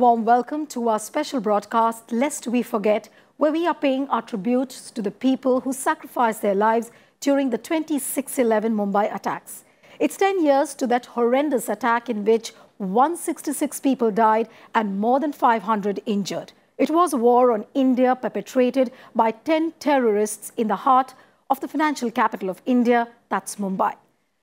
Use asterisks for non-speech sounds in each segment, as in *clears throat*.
warm welcome to our special broadcast, Lest We Forget, where we are paying our tributes to the people who sacrificed their lives during the 2611 Mumbai attacks. It's 10 years to that horrendous attack in which 166 people died and more than 500 injured. It was a war on India perpetrated by 10 terrorists in the heart of the financial capital of India, that's Mumbai.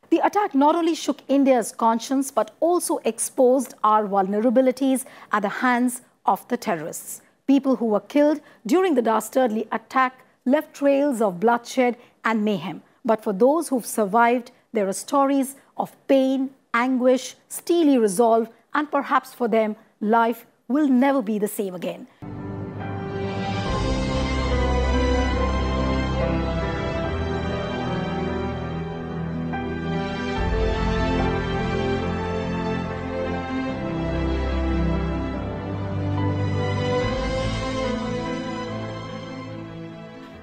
The attack not only shook India's conscience but also exposed our vulnerabilities at the hands of the terrorists. People who were killed during the dastardly attack left trails of bloodshed and mayhem. But for those who've survived, there are stories of pain, anguish, steely resolve, and perhaps for them, life will never be the same again.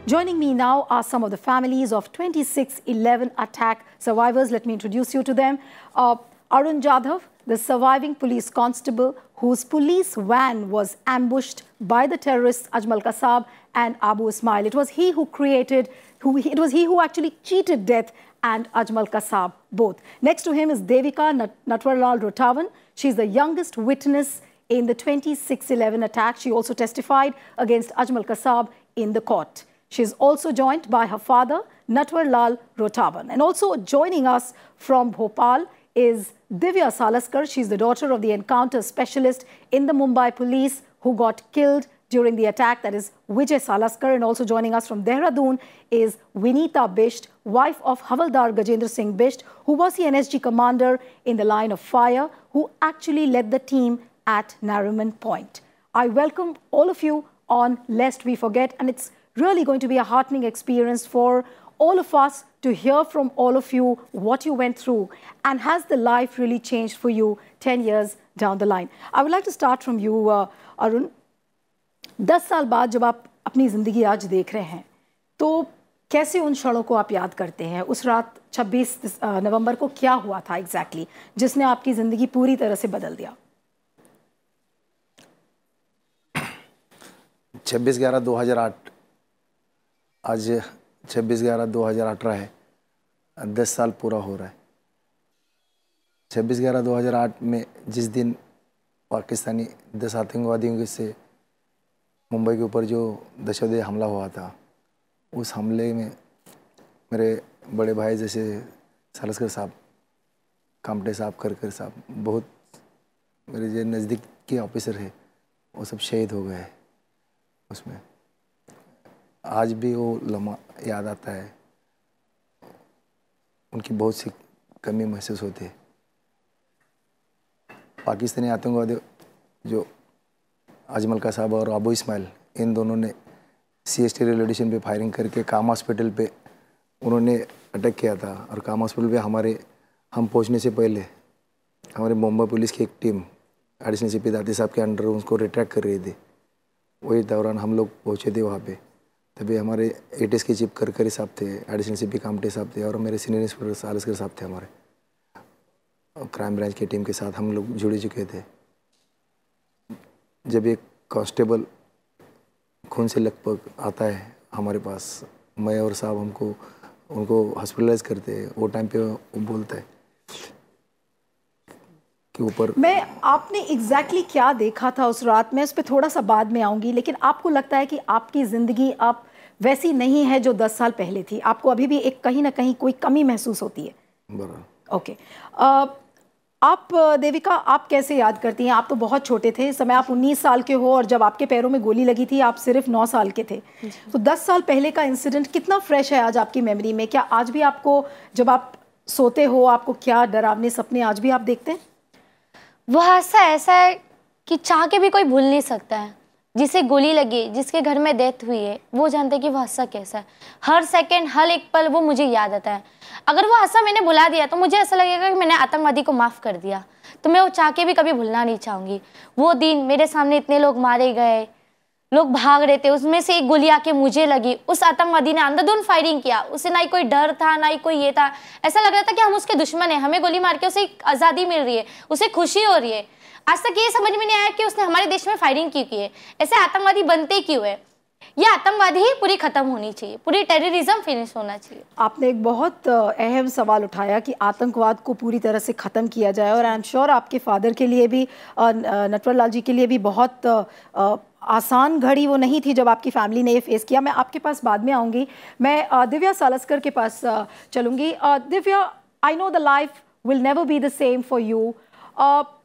Joining me now are some of the families of 2611 attack survivors. Let me introduce you to them. Uh, Arun Jadhav, the surviving police constable whose police van was ambushed by the terrorists Ajmal Kasab and Abu Ismail. It was he who created, who, it was he who actually cheated death and Ajmal Kasab both. Next to him is Devika Nat Natwarlal Rotavan. She's the youngest witness in the 2611 attack. She also testified against Ajmal Kasab in the court. She is also joined by her father, Natwar Lal Rotavan. And also joining us from Bhopal is Divya Salaskar. She's the daughter of the encounter specialist in the Mumbai police who got killed during the attack. That is Vijay Salaskar. And also joining us from Dehradun is Vinita Bisht, wife of Havaldar Gajendra Singh Bisht, who was the NSG commander in the line of fire, who actually led the team at Nariman Point. I welcome all of you on Lest We Forget. And it's really going to be a heartening experience for all of us to hear from all of you what you went through and has the life really changed for you 10 years down the line. I would like to start from you, uh, Arun. 10 साल बाद जब आप अपनी ज़िंदगी आज देख रहे हैं तो कैसे उन क्षणों को आप याद करते हैं उस रात 26 नवंबर को क्या हुआ था एग्जैक्टली exactly, जिसने आपकी ज़िंदगी पूरी तरह से बदल दिया छब्बीस ग्यारह दो हज़ार आठ आज छब्बीस ग्यारह दो हज़ार अठारह है दस साल पूरा हो रहा है। छब्बीस ग्यारह दो हज़ार आठ में जिस दिन पाकिस्तानी दस आतंकवादियों के से मुंबई के ऊपर जो दशोदय हमला हुआ था, उस हमले में मेरे बड़े भाई जैसे सालस्कर साहब, कामटे साहब कर कर साहब, बहुत मेरे जो नज़दीक के ऑफिसर है, वो सब शहीद हो गए हैं उसमें। आज भी वो लम्हा याद आता है। उनकी बहुत सी कमी महसूस होती है। पाकिस्तानी आतंकवादी जो अजमल का साहब और अबू इस्माइल, इन दोनों ने C S T railway station पर फायरिंग करके काम हॉस्पिटल पे उन्होंने अटैक किया था और काम हॉस्पिटल पे हमारे, हम पहुँचने से पहले हमारे मुंबई पुलिस की एक team additional C P Dati साहब के अंडर उसको रिट्रैक्ट कर रही थी। वही दौरान हम लोग पहुँचे थे वहाँ पे। तभी हमारे एटीएस के चीफ करकरी साहब थे एडिशनल सी पी कामटे साहब थे और मेरे सीनियर इंस्पेक्टर सालसकर साहब थे हमारे। क्राइम ब्रांच की टीम के साथ हम लोग जुड़े चुके थे। जब एक कांस्टेबल खून से लगभग आता है हमारे पास, मैं और साहब हमको, उनको हॉस्पिटलाइज करते हैं, वो टाइम पे वो बोलता है के ऊपर। मैं आपने एग्जैक्टली exactly क्या देखा था उस रात? में उस पर थोड़ा सा बाद में आऊँगी लेकिन आपको लगता है कि आपकी ज़िंदगी आप वैसी नहीं है जो दस साल पहले थी। आपको अभी भी एक कहीं ना कहीं कोई कमी महसूस होती है। ओके। आप देविका आप कैसे याद करती हैं? आप तो बहुत छोटे थे इस समय आप 19 साल के हो और जब आपके पैरों में गोली लगी थी आप सिर्फ़ 9 साल के थे। तो 10 साल पहले का इंसिडेंट कितना फ्रेश है आज आपकी मेमोरी में? क्या आज भी आपको जब आप सोते हो आपको क्या डरावने सपने आज भी आप देखते हैं? वो हादसा ऐसा है कि चाह के भी कोई भूल नहीं सकता है। जिसे गोली लगी, जिसके घर में डेथ हुई है, वो जानते हैं कि वह हादसा कैसा है। हर सेकंड हर एक पल वो मुझे याद आता है। अगर वो हादसा मैंने बुला दिया तो मुझे ऐसा लगेगा कि मैंने आतंकवादी को माफ़ कर दिया। तो मैं वो चाह के भी कभी भूलना नहीं चाहूँगी। वो दिन मेरे सामने इतने लोग मारे गए लोग भाग रहे थे, उसमें से एक गोली आके मुझे लगी। उस आतंकवादी ने अंधाधुन फायरिंग किया। उसे ना ही कोई डर था, ना ही कोई ये था। ऐसा लग रहा था कि हम उसके दुश्मन है। हमें गोली मार के उसे आज़ादी मिल रही है। उसे खुशी हो रही है। आज तक ये समझ में नहीं आया कि उसने हमारे देश में फायरिंग क्यों की है। ऐसे आतंकवादी बनते क्यों है? ये आतंकवादी ही पूरी खत्म होनी चाहिए। पूरी टेररिज्म फिनिश होना चाहिए। आपने एक बहुत अहम सवाल उठाया कि आतंकवाद को पूरी तरह से ख़त्म किया जाए। और आई एम श्योर आपके फादर के लिए भी नटवर लाल जी के लिए भी बहुत आसान घड़ी वो नहीं थी जब आपकी फैमिली ने ये फेस किया मैं आपके पास बाद में आऊँगी मैं दिव्या सालस्कर के पास चलूँगी Divya I know the life will never be the same for you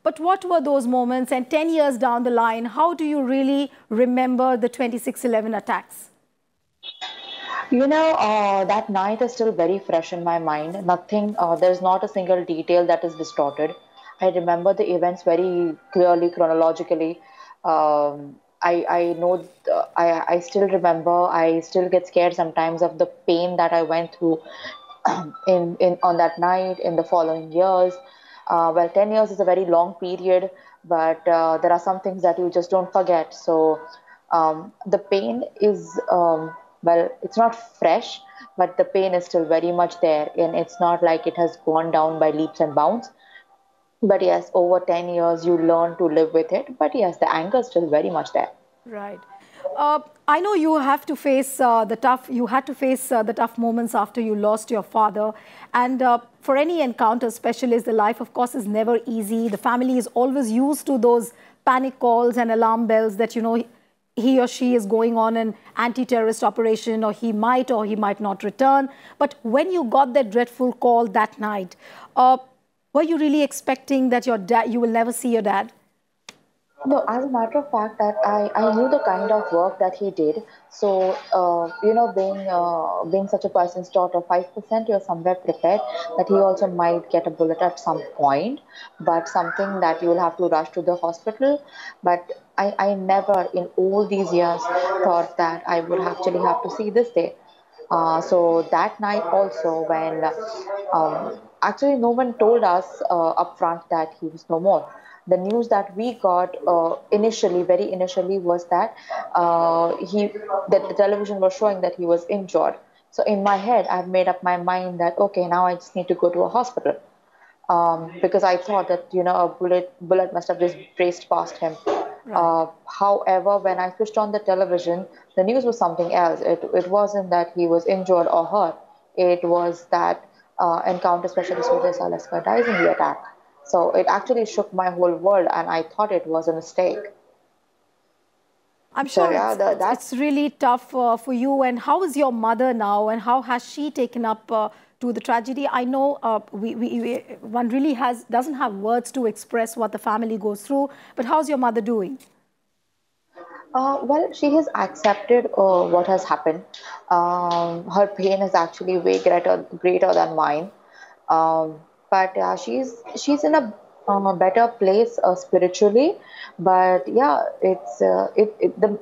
but what were those moments? And 10 years down the line, how do you really remember the 2611 attacks? You know, uh, that night is still very fresh in my mind. Nothing, uh, there's not a single detail that is distorted. I remember the events very clearly, chronologically. Um, I, I know, I, I still remember, I still get scared sometimes of the pain that I went through *clears throat* in, in on that night, in the following years. Uh, well, 10 years is a very long period, but uh, there are some things that you just don't forget. So um, the pain is, um, well, it's not fresh, but the pain is still very much there. And it's not like it has gone down by leaps and bounds. But yes, over 10 years, you learn to live with it. But yes, the anger is still very much there. Right. Uh, I know you have to face uh, the tough, you had to face uh, the tough moments after you lost your father. And uh, for any encounter specialist, the life, of course, is never easy. The family is always used to those panic calls and alarm bells that, you know, he or she is going on an anti-terrorist operation or he might or he might not return. But when you got that dreadful call that night, uh, were you really expecting that your dad, you will never see your dad? No, as a matter of fact, that I, I knew the kind of work that he did. So uh, you know, being uh, being such a person's daughter, five percent, you're somewhere prepared that he also might get a bullet at some point, but something that you will have to rush to the hospital. But I, I never in all these years thought that I would actually have to see this day. Uh, so that night also, when um, actually no one told us uh, upfront that he was no more the news that we got uh, initially, very initially, was that uh, he that the television was showing that he was injured. So in my head, I've made up my mind that okay, now I just need to go to a hospital um, because I thought that you know a bullet bullet must have just raced past him. Uh, however, when I switched on the television, the news was something else. It it wasn't that he was injured or hurt. It was that uh, encounter specialist Vijay Salaskar dies in the attack. So it actually shook my whole world, and I thought it was a mistake. I'm sure so, yeah, it's, the, it's, really tough uh, for you. And how is your mother now, and how has she taken up uh, to the tragedy? I know uh, we, we, we, one really has doesn't have words to express what the family goes through. But how's your mother doing? Uh, well, she has accepted uh, what has happened. Um, her pain is actually way greater, greater than mine. Um, but uh, she's she's in a um, a better place uh, spiritually but yeah it's uh, it, it, the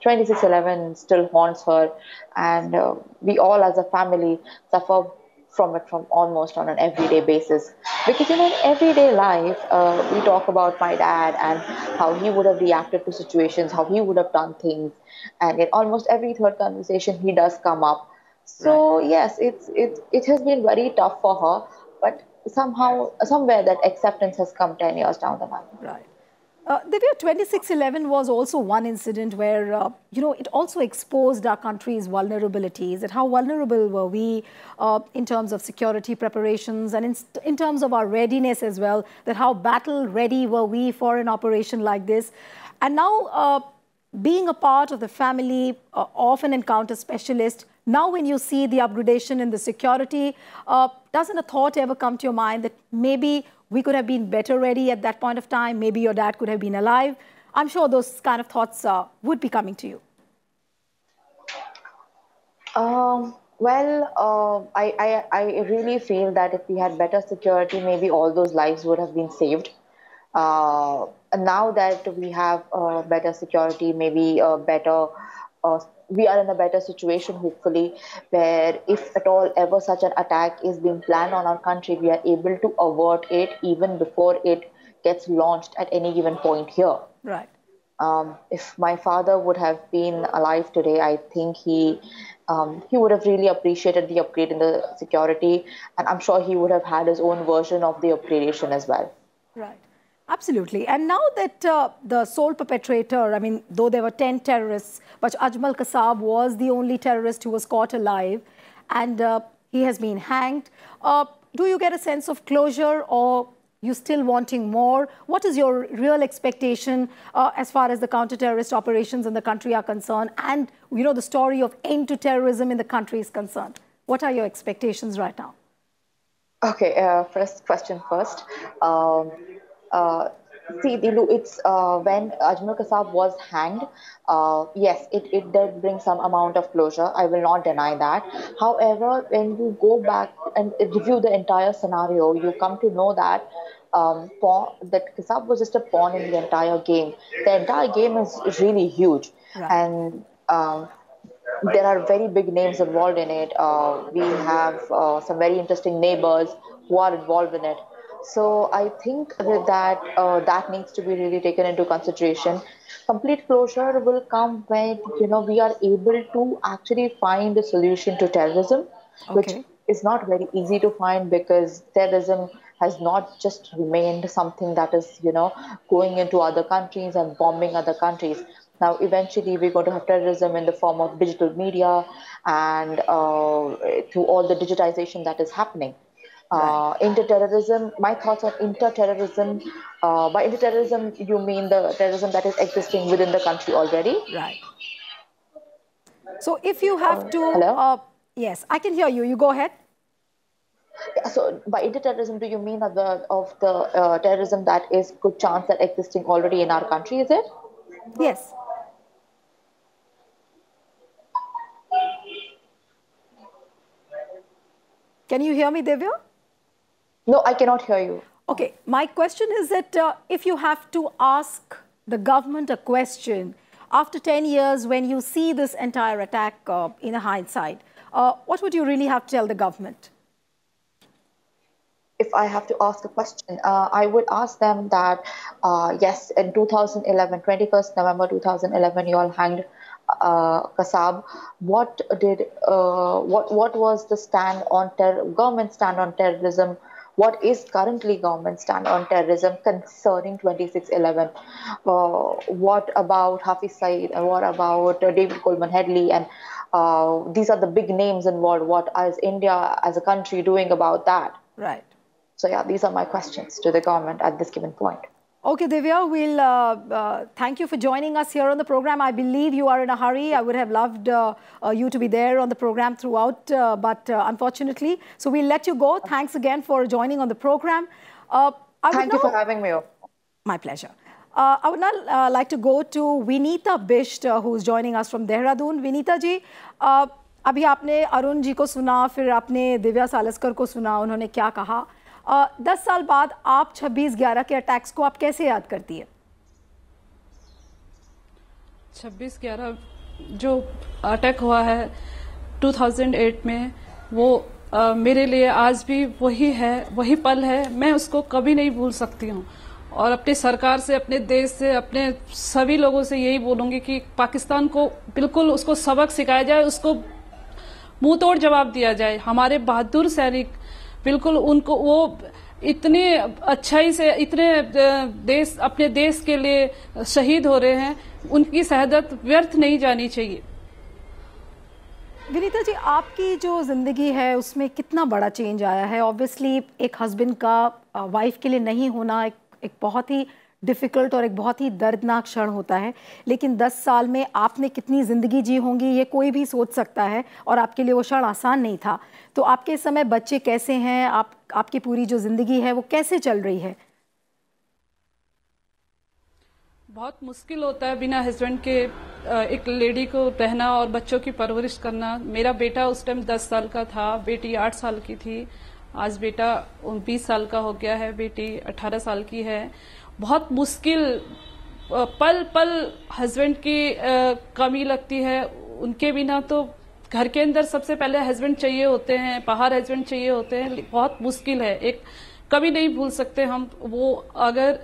2611 still haunts her and uh, we all as a family suffer from it from almost on an everyday basis because you know in everyday life uh, we talk about my dad and how he would have reacted to situations how he would have done things and in almost every third conversation he does come up so right. yes it's it, it has been very tough for her but somehow, somewhere that acceptance has come 10 years down the line. Right. Uh, Divya, 2611 was also one incident where, uh, you know, it also exposed our country's vulnerabilities and how vulnerable were we uh, in terms of security preparations and in, in, terms of our readiness as well, that how battle ready were we for an operation like this. And now, uh, being a part of the family uh, of an encounter specialist, now when you see the upgradation in the security, uh, doesn't a thought ever come to your mind that maybe we could have been better ready at that point of time? Maybe your dad could have been alive? I'm sure those kind of thoughts uh, would be coming to you. Um, well, uh, I, I, I really feel that if we had better security, maybe all those lives would have been saved. Uh, now that we have uh, better security, maybe a better uh, we are in a better situation, hopefully, where if at all ever such an attack is being planned on our country, we are able to avert it even before it gets launched at any given point here. Right. Um, if my father would have been alive today, I think he um, he would have really appreciated the upgrade in the security, and I'm sure he would have had his own version of the upgradation as well. Right. Absolutely. And now that uh, the sole perpetrator, I mean, though there were 10 terrorists, but Ajmal Kasab was the only terrorist who was caught alive and uh, he has been hanged. Uh, do you get a sense of closure or you still wanting more? What is your real expectation uh, as far as the counter-terrorist operations in the country are concerned and, you know, the story of end to terrorism in the country is concerned? What are your expectations right now? Okay, uh, first question first. Um, uh, see, Dilu, it's uh, when Ajmal Kasab was hanged. Uh, yes, it, it did bring some amount of closure. I will not deny that. However, when you go back and review the entire scenario, you come to know that um, pawn, that Kasab was just a pawn in the entire game. The entire game is really huge, Right. and um, there are very big names involved in it. Uh, we have uh, some very interesting neighbors who are involved in it. So I think that that, uh, that needs to be really taken into consideration. Complete closure will come when you know we are able to actually find a solution to terrorism, which is not very easy to find because terrorism has not just remained something that is you know going into other countries and bombing other countries. Now eventually we're going to have terrorism in the form of digital media and uh, through all the digitization that is happening uh, inter-terrorism my thoughts on inter-terrorism uh, by inter-terrorism you mean the terrorism that is existing within the country already Right. So if you have to... hello? Uh, yes, I can hear you. You go ahead. Yeah, so by inter-terrorism do you mean of the of the uh, terrorism that is good chance that existing already in our country is it Yes. Can you hear me, Divya? No i cannot hear you Okay, my question is that uh, if you have to ask the government a question after 10 years when you see this entire attack uh, in a hindsight, uh, what would you really have to tell the government? if I have to ask a question, uh, I would ask them that uh, yes, in 2011, 21st November 2011, you all hanged uh, Kasab. What did uh, what what was the stand on ter- government stand on terrorism? What is currently government stand on terrorism concerning 2611? Uh, what about Hafiz Saeed? And what about uh, David Coleman Headley? And uh, these are the big names involved. What is India as a country doing about that? Right. So yeah, these are my questions to the government at this given point. Okay, Divya, we'll uh, uh, thank you for joining us here on the program. I believe you are in a hurry. I would have loved uh, uh, you to be there on the program throughout, uh, but uh, unfortunately, so we'll let you go. Thanks again for joining on the program. Uh, I would Thank you for now- having me. My pleasure. Uh, I would now uh, like to go to Vinita Bisht, uh, who's joining us from Dehradun. Vinita ji, uh, अभी आपने अरुण जी को सुना फिर आपने दिव्या सालस्कर को सुना उन्होंने क्या कहा uh, दस साल बाद आप 26 ग्यारह के अटैक्स को आप कैसे याद करती है? छब्बीस ग्यारह जो अटैक हुआ है 2008 में वो अ, मेरे लिए आज भी वही है वही पल है मैं उसको कभी नहीं भूल सकती हूँ। और अपनी सरकार से अपने देश से अपने सभी लोगों से यही बोलूँगी कि पाकिस्तान को बिल्कुल उसको सबक सिखाया जाए उसको मुँह तोड़ जवाब दिया जाए। हमारे बहादुर सैनिक बिल्कुल उनको वो इतने अच्छाई से इतने देश अपने देश के लिए शहीद हो रहे हैं उनकी शहादत व्यर्थ नहीं जानी चाहिए। विनीता जी आपकी जो ज़िंदगी है उसमें कितना बड़ा चेंज आया है? ऑब्वियसली एक हस्बैंड का वाइफ के लिए नहीं होना एक, एक बहुत ही डिफ़िकल्ट और एक बहुत ही दर्दनाक क्षण होता है। लेकिन 10 साल में आपने कितनी ज़िंदगी जी होंगी, ये कोई भी सोच सकता है और आपके लिए वो क्षण आसान नहीं था। तो आपके समय बच्चे कैसे हैं? आप, आपकी पूरी जो ज़िंदगी है वो कैसे चल रही है? बहुत मुश्किल होता है बिना हस्बैंड के एक लेडी को रहना और बच्चों की परवरिश करना। मेरा बेटा उस टाइम दस साल का था, बेटी आठ साल की थी। आज बेटा बीस साल का हो गया है, बेटी अठारह साल की है। बहुत मुश्किल पल पल हस्बैंड की कमी लगती है। उनके बिना तो घर के अंदर सबसे पहले हस्बैंड चाहिए होते हैं बाहर हस्बैंड चाहिए होते हैं बहुत मुश्किल है। एक कभी नहीं भूल सकते हम वो अगर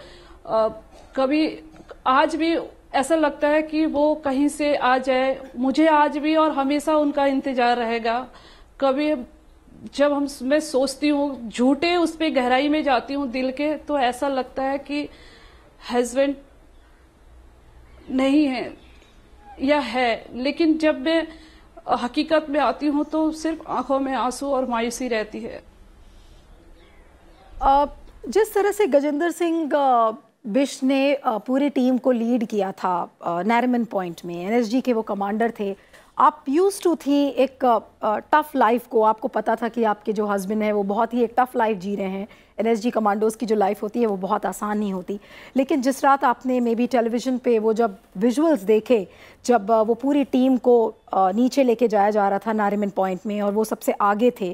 अ, कभी आज भी ऐसा लगता है कि वो कहीं से आ जाए। मुझे आज भी और हमेशा उनका इंतज़ार रहेगा। कभी जब हम मैं सोचती हूँ झूठे उस पर गहराई में जाती हूँ दिल के तो ऐसा लगता है कि हस्बैंड नहीं है या है। लेकिन जब मैं हकीकत में आती हूँ तो सिर्फ़ आँखों में आँसू और मायूसी रहती है। अ, जिस तरह से गजेंद्र सिंह बिश ने पूरी टीम को लीड किया था नैरमन पॉइंट में एनएसजी के वो कमांडर थे आप यूज़ टू थी एक टफ लाइफ को, आपको पता था कि आपके जो हस्बैंड है, वो बहुत ही एक टफ लाइफ जी रहे हैं। एनएसजी कमांडोज की जो लाइफ होती है, वो बहुत आसान नहीं होती। लेकिन जिस रात आपने मे बी टेलीविज़न पे वो जब विजुअल्स देखे, जब वो पूरी टीम को नीचे लेके जाया जा रहा था नारिमन पॉइंट में और वो सबसे आगे थे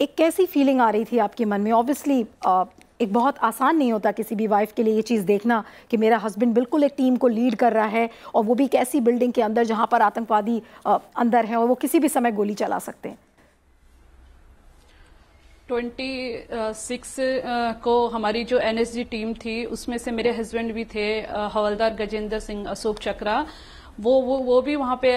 एक कैसी फीलिंग आ रही थी आपके मन में? ऑब्वियसली एक बहुत आसान नहीं होता किसी भी वाइफ के लिए ये चीज़ देखना कि मेरा हस्बैंड बिल्कुल एक टीम को लीड कर रहा है और वो भी एक ऐसी बिल्डिंग के अंदर जहाँ पर आतंकवादी अंदर हैं और वो किसी भी समय गोली चला सकते हैं। ट्वेंटी सिक्स को हमारी जो एनएसजी टीम थी, उसमें से मेरे हस्बैंड भी थे हवलदार गजेंद्र सिंह अशोक चक्रा। वो वो वो भी वहाँ पे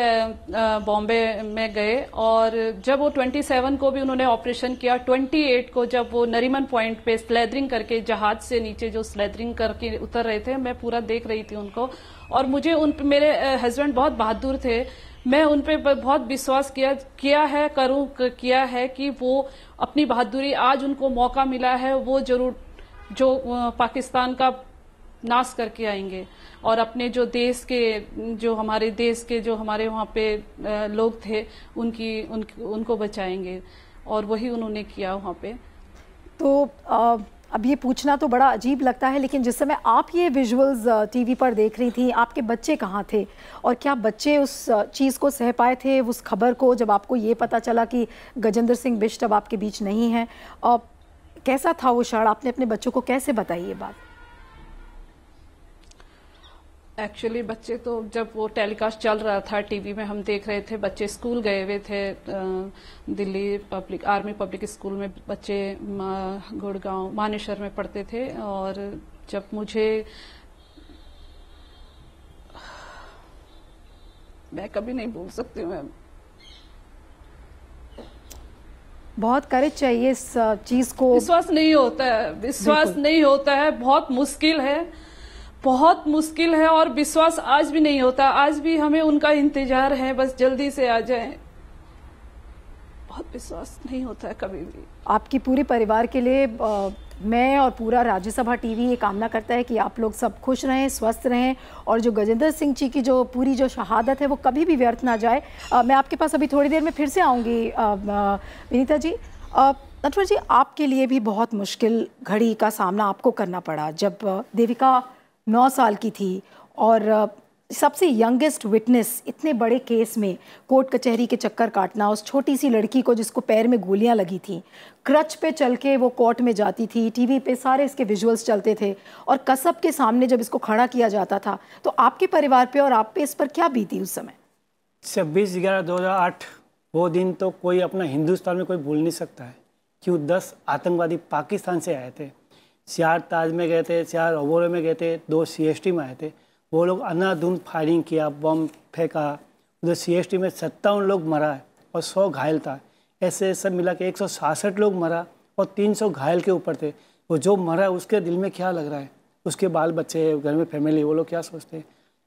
बॉम्बे में गए और जब वो 27 को भी उन्होंने ऑपरेशन किया 28 को जब वो नरीमन पॉइंट पे स्लेदरिंग करके, जहाज़ से नीचे जो स्लेदरिंग करके उतर रहे थे, मैं पूरा देख रही थी उनको और मुझे उन मेरे हस्बैंड बहुत बहादुर थे। मैं उन पे बहुत विश्वास किया किया है, करूँ किया है कि वो अपनी बहादुरी आज उनको मौका मिला है, वो ज़रूर, जो पाकिस्तान का नाश करके आएँगे। और अपने जो देश के जो हमारे देश के जो हमारे वहाँ पे लोग थे उनकी उन, उनको बचाएँगे। और वही उन्होंने किया वहाँ पे। तो अ, अब ये पूछना तो बड़ा अजीब लगता है लेकिन जिस समय आप ये विजुअल्स टीवी पर देख रही थी आपके बच्चे कहाँ थे? और क्या बच्चे उस चीज़ को सह पाए थे उस खबर को जब आपको ये पता चला कि गजेंद्र सिंह बिष्ट अब आपके बीच नहीं है? और कैसा था वो क्षण? आपने अपने बच्चों को कैसे बताई ये बात? एक्चुअली बच्चे तो जब वो टेलीकास्ट चल रहा था टीवी में हम देख रहे थे बच्चे स्कूल गए हुए थे Delhi public army public school में बच्चे गुड़गांव मानेश्वर में पढ़ते थे और जब मुझे मैं कभी नहीं भूल सकती हूँ मैम। बहुत करेज चाहिए इस चीज़ को। विश्वास नहीं होता है विश्वास नहीं होता है बहुत मुश्किल है। बहुत मुश्किल है और विश्वास आज भी नहीं होता। आज भी हमें उनका इंतज़ार है बस जल्दी से आ जाए। बहुत विश्वास नहीं होता है कभी भी। आपकी पूरे परिवार के लिए अ, मैं और पूरा राज्यसभा टीवी ये कामना करता है कि आप लोग सब खुश रहें स्वस्थ रहें और जो गजेंद्र सिंह जी की जो पूरी जो शहादत है वो कभी भी व्यर्थ ना जाए। अ, मैं आपके पास अभी थोड़ी देर में फिर से आऊँगी विनीता जी। नटवर जी आपके लिए भी बहुत मुश्किल घड़ी का सामना आपको करना पड़ा जब देविका नौ साल की थी और सबसे यंगेस्ट विटनेस इतने बड़े केस में कोर्ट कचहरी के चक्कर काटना, उस छोटी सी लड़की को जिसको पैर में गोलियाँ लगी थी क्रच पे चल के वो कोर्ट में जाती थी टीवी पे सारे इसके विजुअल्स चलते थे और कसब के सामने जब इसको खड़ा किया जाता था तो आपके परिवार पे और आप पे इस पर क्या बीती उस समय? छब्बीस ग्यारह दो हज़ार आठ, वो दिन तो कोई अपना हिंदुस्तान में कोई भूल नहीं सकता है क्यों दस आतंकवादी पाकिस्तान से आए थे। चार ताज में गए थे चार अबोरे में गए थे, दो सीएसटी में आए थे। वो लोग अनाधुन फायरिंग किया बम फेंका। उधर सीएसटी में सत्तावन लोग मरा है और सौ घायल था। ऐसे सब मिला के एक लोग मरा और तीन सौ घायल के ऊपर थे। वो जो मरा उसके दिल में क्या लग रहा है? उसके बाल बच्चे घर में फैमिली वो लोग क्या सोचते हैं?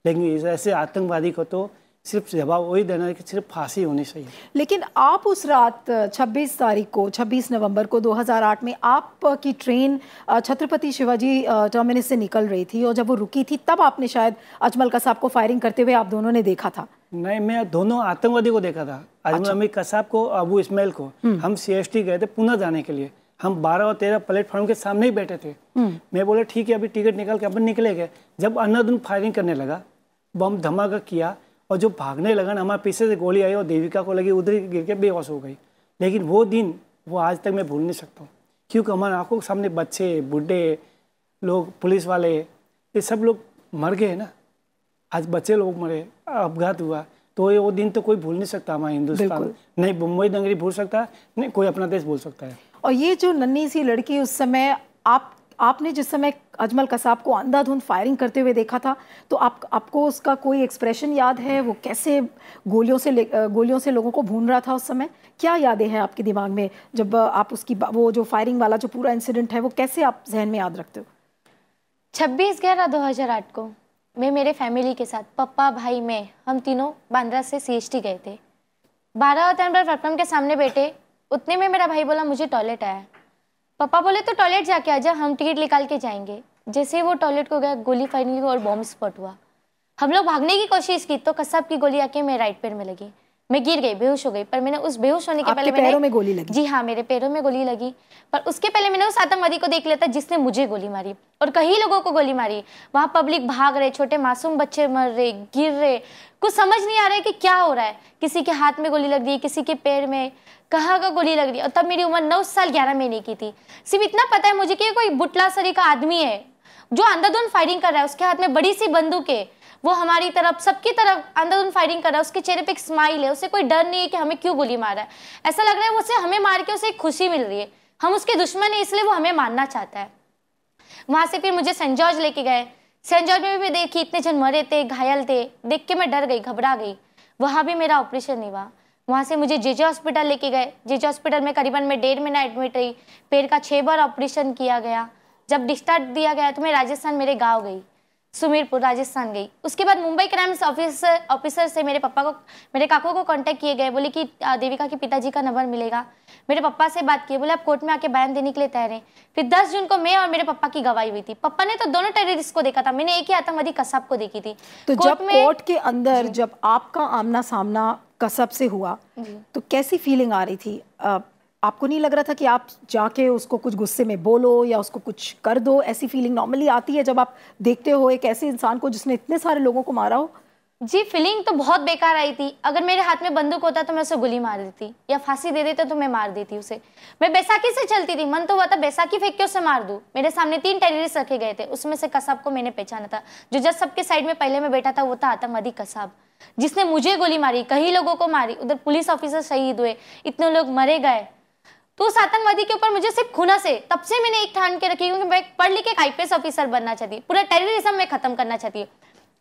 लेकिन ऐसे आतंकवादी को तो सिर्फ़ जवाब वही देना है कि सिर्फ़ फांसी होनी चाहिए। लेकिन आप उस रात 26 तारीख को 26 नवंबर को 2008 में आप की ट्रेन छत्रपति शिवाजी टर्मिनस से निकल रही थी और जब वो रुकी थी तब आपने शायद अजमल कसाब को फायरिंग करते हुए आप दोनों ने देखा था। नहीं मैं दोनों आतंकवादी को देखा था। अजमल अच्छा। अमीर कसाब को अबू इस्माइल को। हम सीएसटी गए थे पुनः जाने के लिए। हम बारह और तेरह प्लेटफॉर्म के सामने ही बैठे थे। मैं बोला ठीक है अभी टिकट निकाल के अपन निकले गए। जब अन्नादुन फायरिंग करने लगा बम धमाका किया और जो भागने लगा ना हमारे पीछे से गोली आई और देविका को लगी उधर ही गिर के बेहोश हो गई। लेकिन वो दिन वो आज तक मैं भूल नहीं सकता हूँ। क्योंकि हमारे आँखों के सामने बच्चे बूढ़े लोग पुलिस वाले ये सब लोग मर गए ना। आज बच्चे लोग मरे अपघात हुआ। तो ये वो दिन तो कोई भूल नहीं सकता हमारे हिंदुस्तान। नहीं मुंबई नगरी भूल सकता नहीं कोई अपना देश भूल सकता है। और ये जो नन्ही सी लड़की उस समय आप आपने जिस समय अजमल कसाब को अंधाधुंध फायरिंग करते हुए देखा था तो आप, आपको उसका कोई एक्सप्रेशन याद है? वो कैसे गोलियों से गोलियों से लोगों को भून रहा था उस समय? क्या यादें हैं आपके दिमाग में जब आप उसकी वो जो फायरिंग वाला जो पूरा इंसिडेंट है, वो कैसे आप जहन में याद रखते हो? छब्बीस ग्यारह दो हज़ार आठ को मैं मेरे फैमिली के साथ, पप्पा, भाई, मैं, हम तीनों बांद्रा से सी गए थे। बारह नंबर प्लेटफॉर्म के सामने बैठे, उतने में मेरा भाई बोला, मुझे टॉयलेट आया। पापा बोले तो टॉयलेट जाके आ जा हम टिकट निकाल के जाएँगे। जैसे ही वो टॉयलेट को गया, गोली हुई और बॉम्ब स्पॉट हुआ। हम लोग भागने की कोशिश की तो कसाब की गोली आके मेरे राइट पैर में लगी। मैं गिर गई बेहोश हो गई पर मैंने उस बेहोश होने के पहले पैरों में गोली लगी? जी हाँ मेरे पैरों में गोली लगी। पर उसके पहले मैंने उस आतंकवादी को देख लिया था जिसने मुझे गोली मारी और कई लोगों को गोली मारी। वहाँ पब्लिक भाग रहे छोटे मासूम बच्चे मर रहे गिर रहे। कुछ समझ नहीं आ रहा है कि क्या हो रहा है। किसी के हाथ में गोली लग रही है किसी के पैर में कहाँ का गोली लग रही है। और तब मेरी उम्र नौ साल ग्यारह महीने की थी। सिर्फ़ इतना पता है मुझे कि कोई बुटला सरी का आदमी है जो अंधाधुन फायरिंग कर रहा है। उसके हाथ में बड़ी सी बंदूक है। वो हमारी तरफ़, सबकी तरफ़ अंधाधुन फायरिंग कर रहा है, उसके चेहरे पे एक स्माइल है, उसे कोई डर नहीं है कि हमें क्यों गोली मारा है। ऐसा लग रहा है उसे हमें मार के उसे एक खुशी मिल रही है। हम उसके दुश्मन है, इसलिए वो हमें मारना चाहता है। वहाँ से फिर मुझे सेंट जॉर्ज लेके गए। सेंट जॉर्ज में भी मैं देखी, इतने जन मरे थे, घायल थे, देख के मैं डर गई, घबरा गई। वहाँ भी मेरा ऑपरेशन नहीं हुआ। वहाँ से मुझे जेजे हॉस्पिटल लेके गए। जेजे हॉस्पिटल में करीबन मैं डेढ़ महीना एडमिट रही। पेड़ का छह बार ऑपरेशन किया गया। जब डिस्चार्ज दिया गया तो मैं राजस्थान मेरे गाँव गई। सुमीरपुर राजस्थान गई। उसके बाद मुंबई क्राइम ऑफिसर ऑफिसर से मेरे पापा को मेरे काकों को कांटेक्ट किए गए। बोले कि देविका के पिताजी का नंबर मिलेगा। मेरे पापा से बात की। बोले आप कोर्ट में आके बयान देने के लिए तैयार हैं। फिर 10 जून को मैं और मेरे पापा की गवाही हुई थी। पापा ने तो दोनों टेररिस्ट को देखा था। मैंने एक ही आतंकवादी कसाब को देखी थी। तो कोर्ट जब कोर्ट के अंदर जब आपका आमना सामना कसब से हुआ तो कैसी फीलिंग आ रही थी? आपको नहीं लग रहा था कि आप जाके उसको कुछ गुस्से में बोलो या उसको कुछ कर दो? ऐसी फीलिंग नॉर्मली आती है जब आप देखते हो एक ऐसे इंसान को जिसने इतने सारे लोगों को मारा हो? जी फीलिंग तो बहुत बेकार आई थी। अगर मेरे हाथ में बंदूक होता तो मैं उसे गोली मार देती या फांसी दे देते तो मैं मार देती उसे। मैं बैसाखी से चलती थी, मन तो हुआ था बैसाखी फेंक के उसे मार दूँ। मेरे सामने तीन टेररिस्ट रखे गए थे, उसमें से कसाब को मैंने पहचाना था। जो जज सबके साइड में पहले में बैठा था, वो था आतंकवादी कसाब। जिसने मुझे गोली मारी, कई लोगों को मारी। उधर पुलिस ऑफिसर शहीद हुए, इतने लोग मरे गए। तो उस आतंकवादी के ऊपर मुझे सिर्फ़ खुना से, तब से मैंने एक ठान के रखी क्योंकि मैं पढ़ लिख एक आईपीएस ऑफिसर बनना चाहती हूँ। पूरा टेररिज्म में खत्म करना चाहती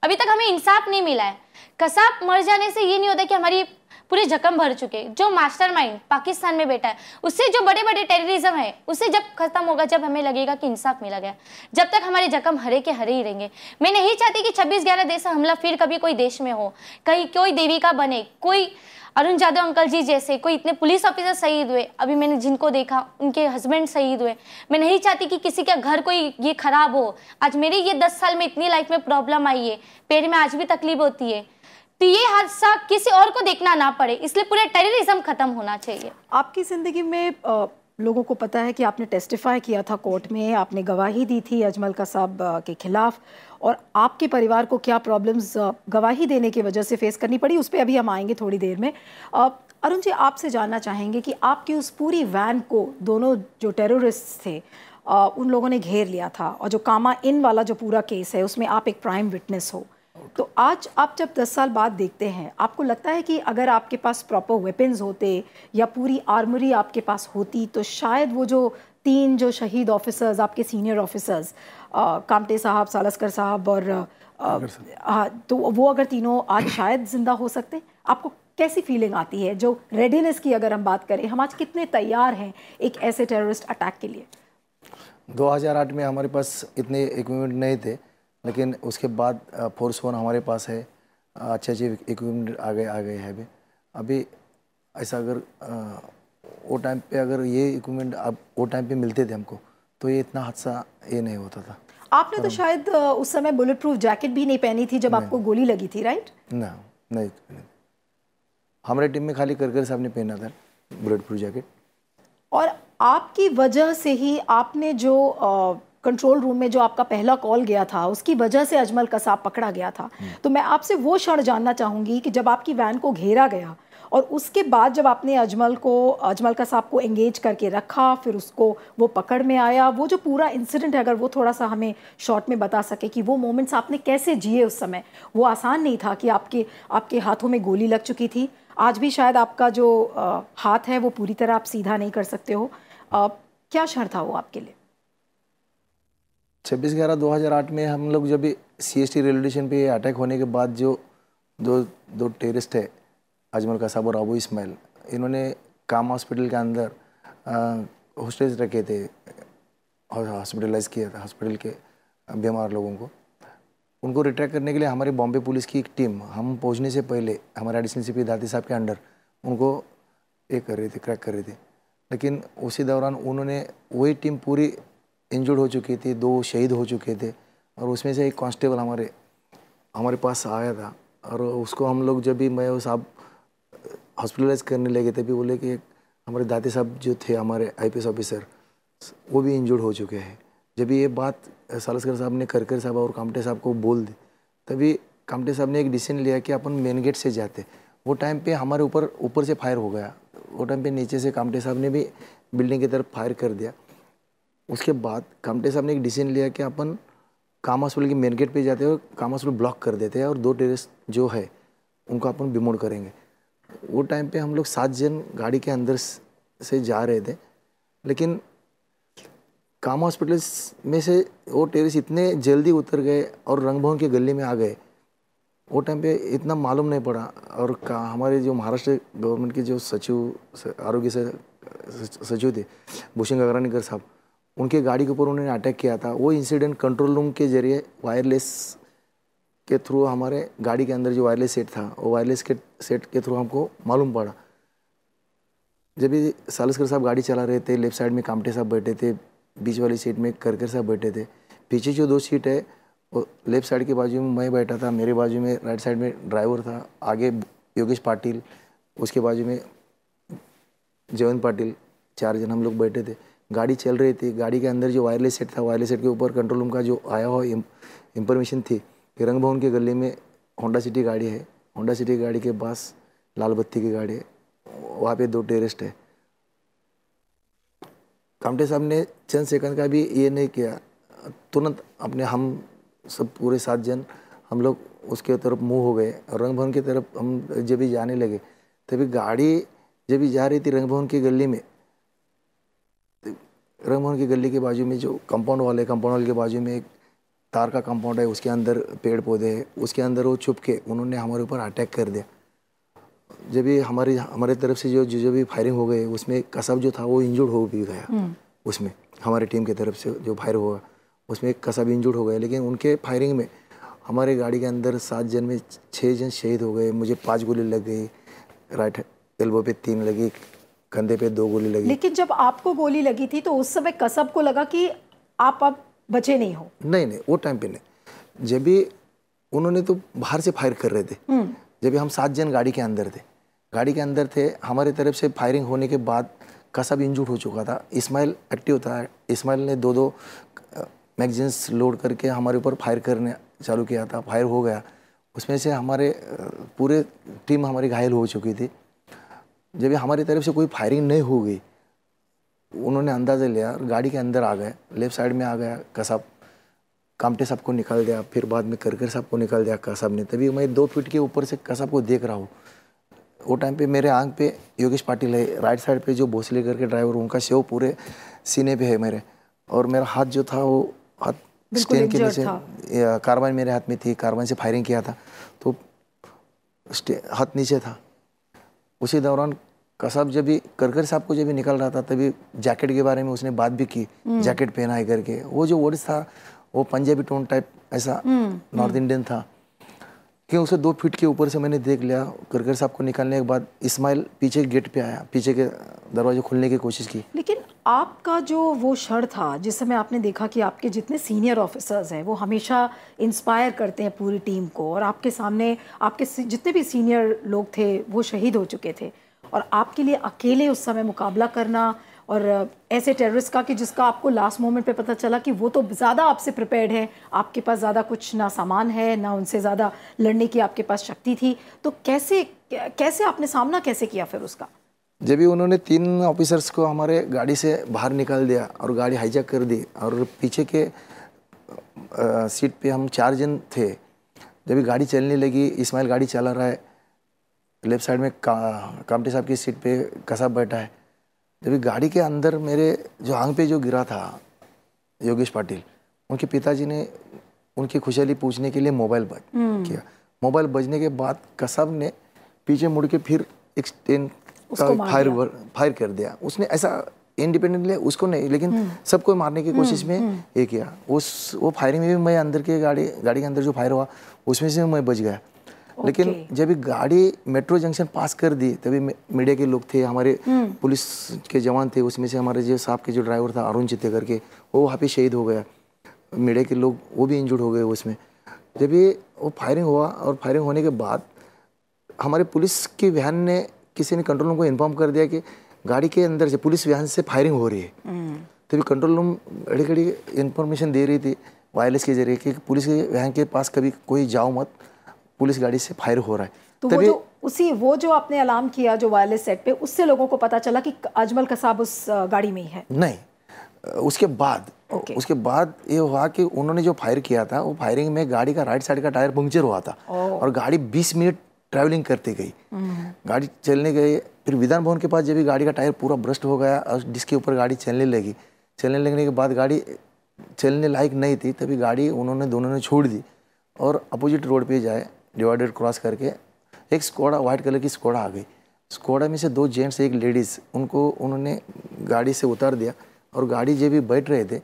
अभी तक हमें इंसाफ नहीं मिला है। कसाब मर जाने से ये नहीं होता कि हमारी पूरे जख्म भर चुके। जो मास्टरमाइंड पाकिस्तान में बैठा है, उससे जो बड़े बड़े टेररिज्म है, उससे जब खत्म होगा, जब हमें लगेगा कि इंसाफ मिला गया। जब तक हमारे जख्म हरे के हरे ही रहेंगे। मैं नहीं चाहती कि 26 ग्यारह देश हमला, फिर कभी कोई देश में हो। कहीं कोई देवी का बने, कोई अरुण जादव अंकल जी जैसे कोई इतने पुलिस ऑफिसर शहीद हुए अभी मैंने जिनको देखा उनके हस्बैंड शहीद हुए। मैं नहीं चाहती कि किसी का घर कोई ये खराब हो। आज मेरी ये दस साल में इतनी लाइफ में प्रॉब्लम आई है। पैर में आज भी तकलीफ़ होती है। तो ये हादसा किसी और को देखना ना पड़े इसलिए पूरे टेररिज्म खत्म होना चाहिए। आपकी ज़िंदगी में अ, लोगों को पता है कि आपने टेस्टिफाई किया था कोर्ट में आपने गवाही दी थी अजमल का साहब के खिलाफ। और आपके परिवार को क्या प्रॉब्लम्स गवाही देने की वजह से फेस करनी पड़ी? उस पर अभी हम आएँगे थोड़ी देर में। अरुण जी आपसे जानना चाहेंगे कि आपकी उस पूरी वैन को दोनों जो टेररिस्ट थे अ, उन लोगों ने घेर लिया था और जो कामा इन वाला जो पूरा केस है उसमें आप एक प्राइम विटनेस हो। तो आज आप जब 10 साल बाद देखते हैं आपको लगता है कि अगर आपके पास प्रॉपर वेपन्स होते या पूरी आर्मरी आपके पास होती तो शायद वो जो तीन जो शहीद ऑफिसर्स आपके सीनियर ऑफिसर्स कामटे साहब सालस्कर साहब और हाँ, तो वो अगर तीनों आज शायद ज़िंदा हो सकते आपको कैसी फीलिंग आती है? जो रेडीनेस की अगर हम बात करें हम आज कितने तैयार हैं एक ऐसे टेररिस्ट अटैक के लिए? 2008 में हमारे पास इतने इक्विपमेंट नहीं थे लेकिन उसके बाद फोर्स वन हमारे पास है अच्छे अच्छे इक्विपमेंट आ गए आ गए हैं अभी अभी ऐसा अगर वो टाइम पे अगर ये इक्विपमेंट अब वो टाइम पे मिलते थे हमको तो ये इतना हादसा ये नहीं होता था। आपने तो शायद उस समय बुलेट प्रूफ जैकेट भी नहीं पहनी थी जब आपको गोली लगी थी राइट ना नहीं। हमारे टीम में खाली करकर साहब ने पहना था बुलेट प्रूफ जैकेट और आपकी वजह से ही आपने जो कंट्रोल रूम में जो आपका पहला कॉल गया था उसकी वजह से अजमल कसाब पकड़ा गया था। तो मैं आपसे वो क्षण जानना चाहूँगी कि जब आपकी वैन को घेरा गया और उसके बाद जब आपने अजमल को अजमल का साहब को एंगेज करके रखा फिर उसको वो पकड़ में आया वो जो पूरा इंसिडेंट है अगर वो थोड़ा सा हमें शॉर्ट में बता सके कि वो मोमेंट्स आपने कैसे जिए उस समय? वो आसान नहीं था कि आपके आपके हाथों में गोली लग चुकी थी। आज भी शायद आपका जो अ, हाथ है वो पूरी तरह आप सीधा नहीं कर सकते हो। अ, क्या क्षण था वो आपके लिए? छब्बीस ग्यारह दो हज़ार आठ में हम लोग जब C S T railway station पे अटैक होने के बाद जो दो दो टेररिस्ट है अजमल कसाब और अबू इसमाइल, इन्होंने काम हॉस्पिटल के अंदर हॉस्टेज रखे थे, और हॉस्पिटलाइज किया था हॉस्पिटल के बीमार लोगों को। उनको रिट्रैक्ट करने के लिए हमारी बॉम्बे पुलिस की एक टीम हम पहुँचने से पहले, हमारे एडिशनल सी दाती साहब के अंडर उनको ये कर रही थी क्रैक कर रही थी। लेकिन उसी दौरान उन्होंने, वही टीम पूरी इंजर्ड हो चुकी थी, दो शहीद हो चुके थे, और उसमें से एक कांस्टेबल हमारे हमारे पास आया था, और उसको हम लोग जब भी मैं साहब हॉस्पिटलाइज करने लगे तभी बोले कि हमारे दादी साहब जो थे, हमारे आईपीएस ऑफिसर वो भी इंजर्ड हो चुके हैं। जब ये बात सालसकर साहब ने करकर साहब और कामटे साहब को बोल दी, तभी कामटे साहब ने एक डिसीज़न लिया कि अपन मेन गेट से जाते। वो टाइम पे हमारे ऊपर ऊपर से फायर हो गया। वो टाइम पे नीचे से कामटे साहब ने भी बिल्डिंग की तरफ़ फायर कर दिया। उसके बाद कामटे साहब ने एक डिसीज़न लिया कि अपन काम हॉस्पिटल की मेन गेट पे जाते हैं और काम हॉस्पिटल ब्लॉक कर देते हैं और दो टेरेस जो है, उनको अपन बिमोड करेंगे। वो टाइम पे हम लोग सात जन गाड़ी के अंदर से जा रहे थे। लेकिन काम हॉस्पिटल में से वो टेरिस इतने जल्दी उतर गए और रंग भवन के गली में आ गए। वो टाइम पे इतना मालूम नहीं पड़ा और हमारे जो महाराष्ट्र गवर्नमेंट के जो सचिव आरोग्य से, सचिव थे, भूषण गगरानीकर साहब, उनके गाड़ी के ऊपर उन्होंने अटैक किया था। वो इंसिडेंट कंट्रोल रूम के ज़रिए वायरलेस के थ्रू हमारे गाड़ी के अंदर जो वायरलेस सेट था, वो वायरलेस के सेट के थ्रू हमको मालूम पड़ा। जब भी सालसकर साहब गाड़ी चला रहे थे लेफ़्ट साइड में कामटे साहब बैठे थे, बीच वाली सीट में करकर साहब बैठे थे। पीछे जो दो सीट है, वो लेफ़्ट साइड के बाजू में मैं बैठा था, मेरे बाजू में राइट साइड में ड्राइवर था, आगे योगेश पाटिल, उसके बाजू में जयवंत पाटिल, चार जन हम लोग बैठे थे। गाड़ी चल रही थी, गाड़ी के अंदर जो वायरलेस सेट था वायरलेस सेट के ऊपर कंट्रोल रूम का जो आया हुआ इंफॉर्मेशन थी कि रंग भवन के गली में होंडा सिटी गाड़ी है। होंडा सिटी गाड़ी के पास लाल बत्ती की गाड़ी है। वहाँ पे दो टेरिस्ट है। कामटे साहब ने चंद सेकंड का भी ये नहीं किया। तुरंत अपने हम सब पूरे सात जन, हम लोग उसके तरफ़ मुँह हो गए। और रंग भवन की तरफ़ हम जब भी जाने लगे, तभी गाड़ी जब भी जा रही थी रंग भवन की गली में रंग भवन की गली के बाजू में जो कंपाउंड वाले कंपाउंड वाले के बाजू में एक तार का कंपाउंड है उसके अंदर पेड़ पौधे हैं उसके अंदर वो छुप के उन्होंने हमारे ऊपर अटैक कर दिया। जब भी हमारी हमारे तरफ़ से जो जो भी फायरिंग हो गई उसमें कसब जो था वो इंजर्ड हो भी गया। उसमें हमारी टीम की तरफ़ से जो फायर हुआ उसमें एक कसब इंजर्ड हो गया। लेकिन उनके फायरिंग में हमारे गाड़ी के अंदर सात जन में छः जन शहीद हो गए। मुझे पाँच गोली लग गई राइट एल्बो पे तीन लगी कंधे पे दो गोली लगी। लेकिन जब आपको गोली लगी थी तो उस समय कसब को लगा कि आप अब बचे नहीं हो। नहीं नहीं वो टाइम पे नहीं। जब भी उन्होंने तो बाहर से फायर कर रहे थे। जब भी हम सात जन गाड़ी के अंदर थे। गाड़ी के अंदर थे हमारी तरफ़ से फायरिंग होने के बाद कसब इंजूट हो चुका था। इस्माइल एक्टिव था। इस्माइल ने दो दो मैगजीन्स लोड करके हमारे ऊपर फायर करने चालू किया था। फायर हो गया। उसमें से हमारे पूरे टीम हमारी घायल हो चुकी थी। जब हमारी तरफ़ से कोई फायरिंग नहीं हो गई उन्होंने अंदाज़ा लिया गाड़ी के अंदर आ गए लेफ़्ट साइड में आ गया कसाब कामटे साहब को निकाल दिया फिर बाद में करकर साहब को निकाल दिया कसाब ने। तभी मैं दो फीट के ऊपर से कसाब को देख रहा हूँ। वो टाइम पे मेरे आँख पे योगेश पाटिल है राइट साइड पे जो भोसले करके ड्राइवर उनका शेव पूरे सीने पे है मेरे। और मेरा हाथ जो था वो हाथ स्टेन के नीचे कार्बाइन मेरे हाथ में थी कार्बाइन से फायरिंग किया था तो हाथ नीचे था। उसी दौरान कसब जब भी करकर साहब को जब भी निकल रहा था तभी जैकेट के बारे में उसने बात भी की जैकेट पहना है करके। वो जो वर्ड्स था वो पंजाबी टोन टाइप ऐसा नॉर्थ इंडियन था। कि उसे दो फीट के ऊपर से मैंने देख लिया करकर साहब को निकालने के बाद इस्माइल पीछे गेट पे आया पीछे के दरवाजे खोलने की कोशिश की। लेकिन आपका जो वो क्षण था जिस समय आपने देखा कि आपके जितने सीनियर ऑफिसर्स हैं वो हमेशा इंस्पायर करते हैं पूरी टीम को और आपके सामने आपके जितने भी सीनियर लोग थे वो शहीद हो चुके थे। और आपके लिए अकेले उस समय मुकाबला करना और ऐसे टेररिस्ट का कि जिसका आपको लास्ट मोमेंट पे पता चला कि वो तो ज़्यादा आपसे प्रिपेयर्ड है आपके पास ज़्यादा कुछ ना सामान है ना उनसे ज़्यादा लड़ने की आपके पास शक्ति थी तो कैसे कैसे आपने सामना कैसे किया फिर उसका? जब भी उन्होंने तीन ऑफिसर्स को हमारे गाड़ी से बाहर निकाल दिया और गाड़ी हाईजैक कर दी और पीछे के आ, सीट पे हम चार जन थे जब गाड़ी चलने लगी इस्माइल गाड़ी चला रहा है लेफ़्ट साइड में का, कामटी साहब की सीट पे कसाब बैठा है। जब गाड़ी के अंदर मेरे जो आंग पे जो गिरा था योगेश पाटिल उनके पिताजी ने उनकी खुशहाली पूछने के लिए मोबाइल बज किया। मोबाइल बजने के बाद कसब ने पीछे मुड़ के फिर एक स्टेन का फायर फायर कर दिया। उसने ऐसा इंडिपेंडेंटली उसको नहीं लेकिन सबको मारने की कोशिश में ये किया। उस वो फायरिंग में भी मैं अंदर के गाड़ी गाड़ी के अंदर जो फायर हुआ उसमें से मैं बच गया। लेकिन जब गाड़ी मेट्रो जंक्शन पास कर दी तभी मीडिया के लोग थे हमारे पुलिस के जवान थे उसमें से हमारे जो साहब के जो ड्राइवर था अरुण चित्ते करके वो वहाँ पे शहीद हो गया। मीडिया के लोग वो भी इंजर्ड हो गए उसमें। जब ये वो फायरिंग हुआ और फायरिंग होने के बाद हमारे पुलिस की वैन ने किसी ने कंट्रोल रूम को इन्फॉर्म कर दिया कि गाड़ी के अंदर से पुलिस वैन से फायरिंग हो रही है। तभी कंट्रोल रूम घड़ी घड़ी इन्फॉर्मेशन दे रही थी वायरलेस के ज़रिए कि पुलिस के वैन के पास कभी कोई जाओ मत। पुलिस गाड़ी से फायर हो रहा है। तो वो जो उसी वो जो आपने अलार्म किया जो वायरलेस सेट पे उससे लोगों को पता चला कि अजमल कसाब उस गाड़ी में ही है। नहीं उसके बाद ओके। उसके बाद ये हुआ कि उन्होंने जो फायर किया था वो फायरिंग में गाड़ी का राइट साइड का टायर पंक्चर हुआ था oh. और गाड़ी 20 मिनट ट्रैवलिंग करती गई। गाड़ी चलने गई फिर विधान भवन के पास जब भी गाड़ी का टायर पूरा ब्रस्ट हो गया और जिसके ऊपर गाड़ी चलने लगी। चलने लगने के बाद गाड़ी चलने लायक नहीं थी तभी गाड़ी उन्होंने दोनों ने छोड़ दी और अपोजिट रोड पे जाए। डिवाइडर क्रॉस करके एक स्कोडा वाइट कलर की स्कोडा आ गई। स्कोडा में से दो जेंट्स एक लेडीज़ उनको उन्होंने गाड़ी से उतार दिया और गाड़ी जब भी बैठ रहे थे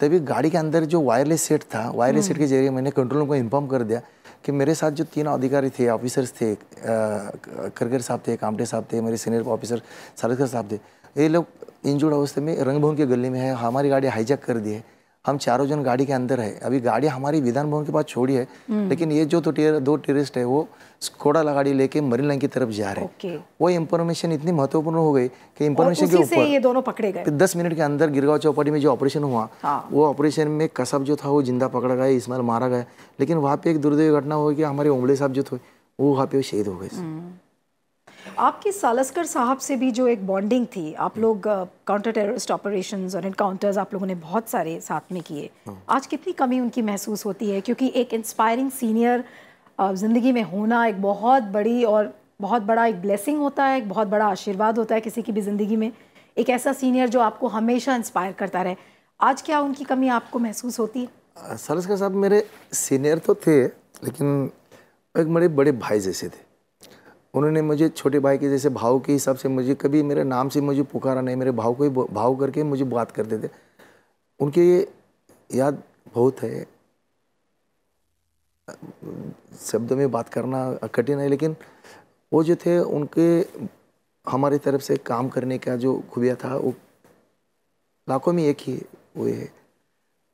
तभी गाड़ी के अंदर जो वायरलेस सेट था वायरलेस सेट के ज़रिए मैंने कंट्रोल को इन्फॉर्म कर दिया कि मेरे साथ जो तीन अधिकारी थे ऑफिसर्स थे करगर साहब थे कामटे साहब थे मेरे सीनियर ऑफिसर सारस्कर साहब थे ये लोग इंजर्ड अवस्था में रंग भवन के गली में है हमारी गाड़ी हाईजैक कर दी है। हम चारों जन गाड़ी के अंदर है। अभी गाड़ी हमारी विधान भवन के पास छोड़ी है लेकिन ये जो तो टेर, दो टेररिस्ट है वो स्कोडा गाड़ी लेके मरीन लाइन की तरफ़ जा रहे हैं। वो इन्फॉर्मेशन इतनी महत्वपूर्ण हो गई कि इन्फॉर्मेशन के ऊपर ये दोनों पकड़े गए। दस मिनट के अंदर गिरगांव चौपाटी में जो ऑपरेशन हुआ हाँ। वो ऑपरेशन में कसब जो था वो ज़िंदा पकड़ा गया इस्माइल मारा गया। लेकिन वहाँ पे एक दुर्दैवी घटना हुई कि हमारे उमड़े साहब जो थे वो वहाँ पे शहीद हो गए। आपकी सालस्कर साहब से भी जो एक बॉन्डिंग थी आप लोग काउंटर टेररिस्ट ऑपरेशंस और इनकाउंटर्स आप लोगों ने बहुत सारे साथ में किए। आज कितनी कमी उनकी महसूस होती है? क्योंकि एक इंस्पायरिंग सीनियर ज़िंदगी में होना एक बहुत बड़ी और बहुत बड़ा एक ब्लेसिंग होता है एक बहुत बड़ा आशीर्वाद होता है किसी की भी ज़िंदगी में। एक ऐसा सीनियर जो आपको हमेशा इंस्पायर करता रहे। आज क्या उनकी कमी आपको महसूस होती है? सरस्कर साहब मेरे सीनियर तो थे लेकिन एक बड़े बड़े भाई जैसे थे। उन्होंने मुझे छोटे भाई के जैसे भाव के हिसाब से मुझे कभी मेरे नाम से मुझे पुकारा नहीं मेरे भाव को ही भाव करके मुझे बात करते थे। उनके ये याद बहुत है। शब्दों में बात करना कठिन है लेकिन वो जो थे उनके हमारी तरफ़ से काम करने का जो खुबिया था वो लाखों में एक ही वो है।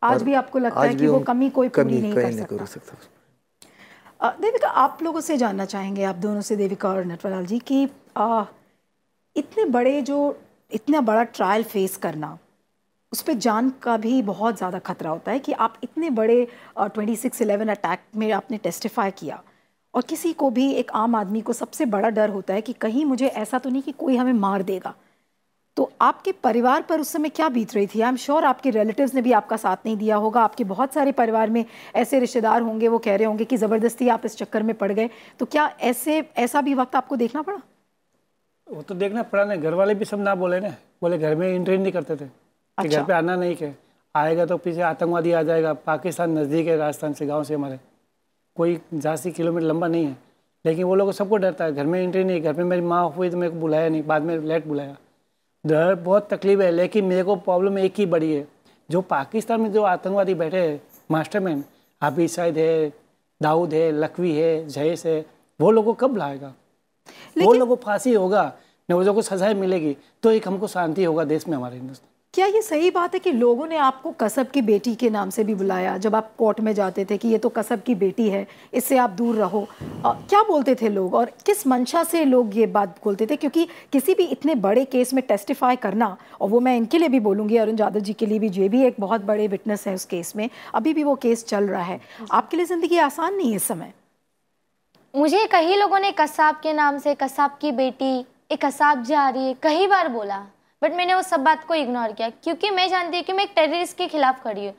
आज भी आपको लगता है कि वो कमी कोई पूरी कमी नहीं कर सकता? कर सकता। देविका आप लोगों से जानना चाहेंगे आप दोनों से देविका और नटवरलाल जी कि अ, इतने बड़े जो इतना बड़ा ट्रायल फेस करना उस पर जान का भी बहुत ज़्यादा खतरा होता है कि आप इतने बड़े ट्वेंटी सिक्स इलेवन अटैक में आपने टेस्टिफाई किया। और किसी को भी एक आम आदमी को सबसे बड़ा डर होता है कि कहीं मुझे ऐसा तो नहीं कि कोई हमें मार देगा। तो आपके परिवार पर उस समय क्या बीत रही थी? आई एम श्योर आपके रिलेटिव्स ने भी आपका साथ नहीं दिया होगा। आपके बहुत सारे परिवार में ऐसे रिश्तेदार होंगे वो कह रहे होंगे कि ज़बरदस्ती आप इस चक्कर में पड़ गए। तो क्या ऐसे ऐसा भी वक्त आपको देखना पड़ा? वो तो देखना पड़ा ना। घर वाले भी सब ना बोले ना। बोले घर में एंट्री नहीं करते थे कि घर पे आना नहीं के आएगा तो पीछे आतंकवादी आ जाएगा। पाकिस्तान नज़दीक है राजस्थान से गाँव से हमारे। कोई जास्ती किलोमीटर लंबा नहीं है। लेकिन वो लोग सबको डरता है। घर में एंट्री नहीं घर में मेरी माँ हुई तो मेरे को बुलाया नहीं। बाद में लेट बुलाया। डर बहुत तकलीफ़ है लेकिन मेरे को प्रॉब्लम एक ही बड़ी है। जो पाकिस्तान में जो आतंकवादी बैठे हैं मास्टरमैन हाफिज सईद है दाऊद है लखवी है जयेश है वो लोगों को कब लाएगा? वो लोगों को फांसी होगा नवजों को सजाएँ मिलेगी तो एक हमको शांति होगा देश में हमारे हिंदुस्तान क्या ये सही बात है कि लोगों ने आपको कसब की बेटी के नाम से भी बुलाया जब आप कोर्ट में जाते थे कि ये तो कसब की बेटी है इससे आप दूर रहो? अ, क्या बोलते थे लोग और किस मंशा से लोग ये बात बोलते थे? क्योंकि किसी भी इतने बड़े केस में टेस्टिफाई करना और वो मैं इनके लिए भी बोलूँगी अरुण यादव जी के लिए भी ये भी एक बहुत बड़े विटनेस है उस केस में अभी भी वो केस चल रहा है। आपके लिए ज़िंदगी आसान नहीं है इस समय? मुझे कई लोगों ने कसाब के नाम से कसाब की बेटी एक कसाब जा रही है कई बार बोला? बट मैंने उस सब बात को इग्नोर किया, क्योंकि मैं जानती हूँ कि मैं एक टेररिस्ट के खिलाफ खड़ी हूँ।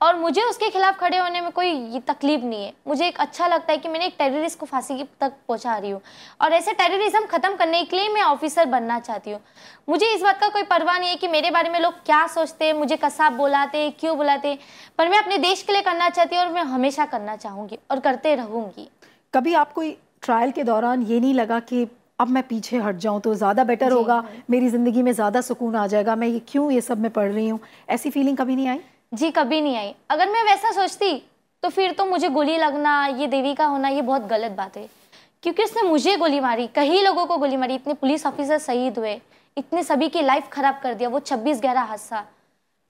और मुझे उसके खिलाफ खड़े होने में कोई तकलीफ़ नहीं है। मुझे एक अच्छा लगता है कि मैंने एक टेररिस्ट को फांसी तक पहुँचा रही हूँ। और ऐसे टेररिज्म खत्म करने के लिए मैं ऑफिसर बनना चाहती हूँ। मुझे इस बात का कोई परवाह नहीं है कि मेरे बारे में लोग क्या सोचते हैं, मुझे कसाब बुलाते हैं, क्यों बुलाते हैं। पर मैं अपने देश के लिए करना चाहती हूँ और मैं हमेशा करना चाहूँगी और करते रहूँगी। कभी आपको ट्रायल के दौरान ये नहीं लगा कि अब मैं पीछे हट जाऊँ तो ज़्यादा बेटर होगा। मेरी ज़िंदगी में ज़्यादा सुकून आ जाएगा। मैं ये क्यों ये सब में पढ़ रही हूँ? ऐसी फीलिंग कभी नहीं आई? जी कभी नहीं आई। अगर मैं वैसा सोचती तो फिर तो मुझे गोली लगना ये देवी का होना ये बहुत गलत बात है। क्योंकि उसने मुझे गोली मारी कई लोगों को गोली मारी इतने पुलिस ऑफिसर शहीद हुए इतने सभी की लाइफ खराब कर दिया वो छब्बीस ग्यारह हादसा।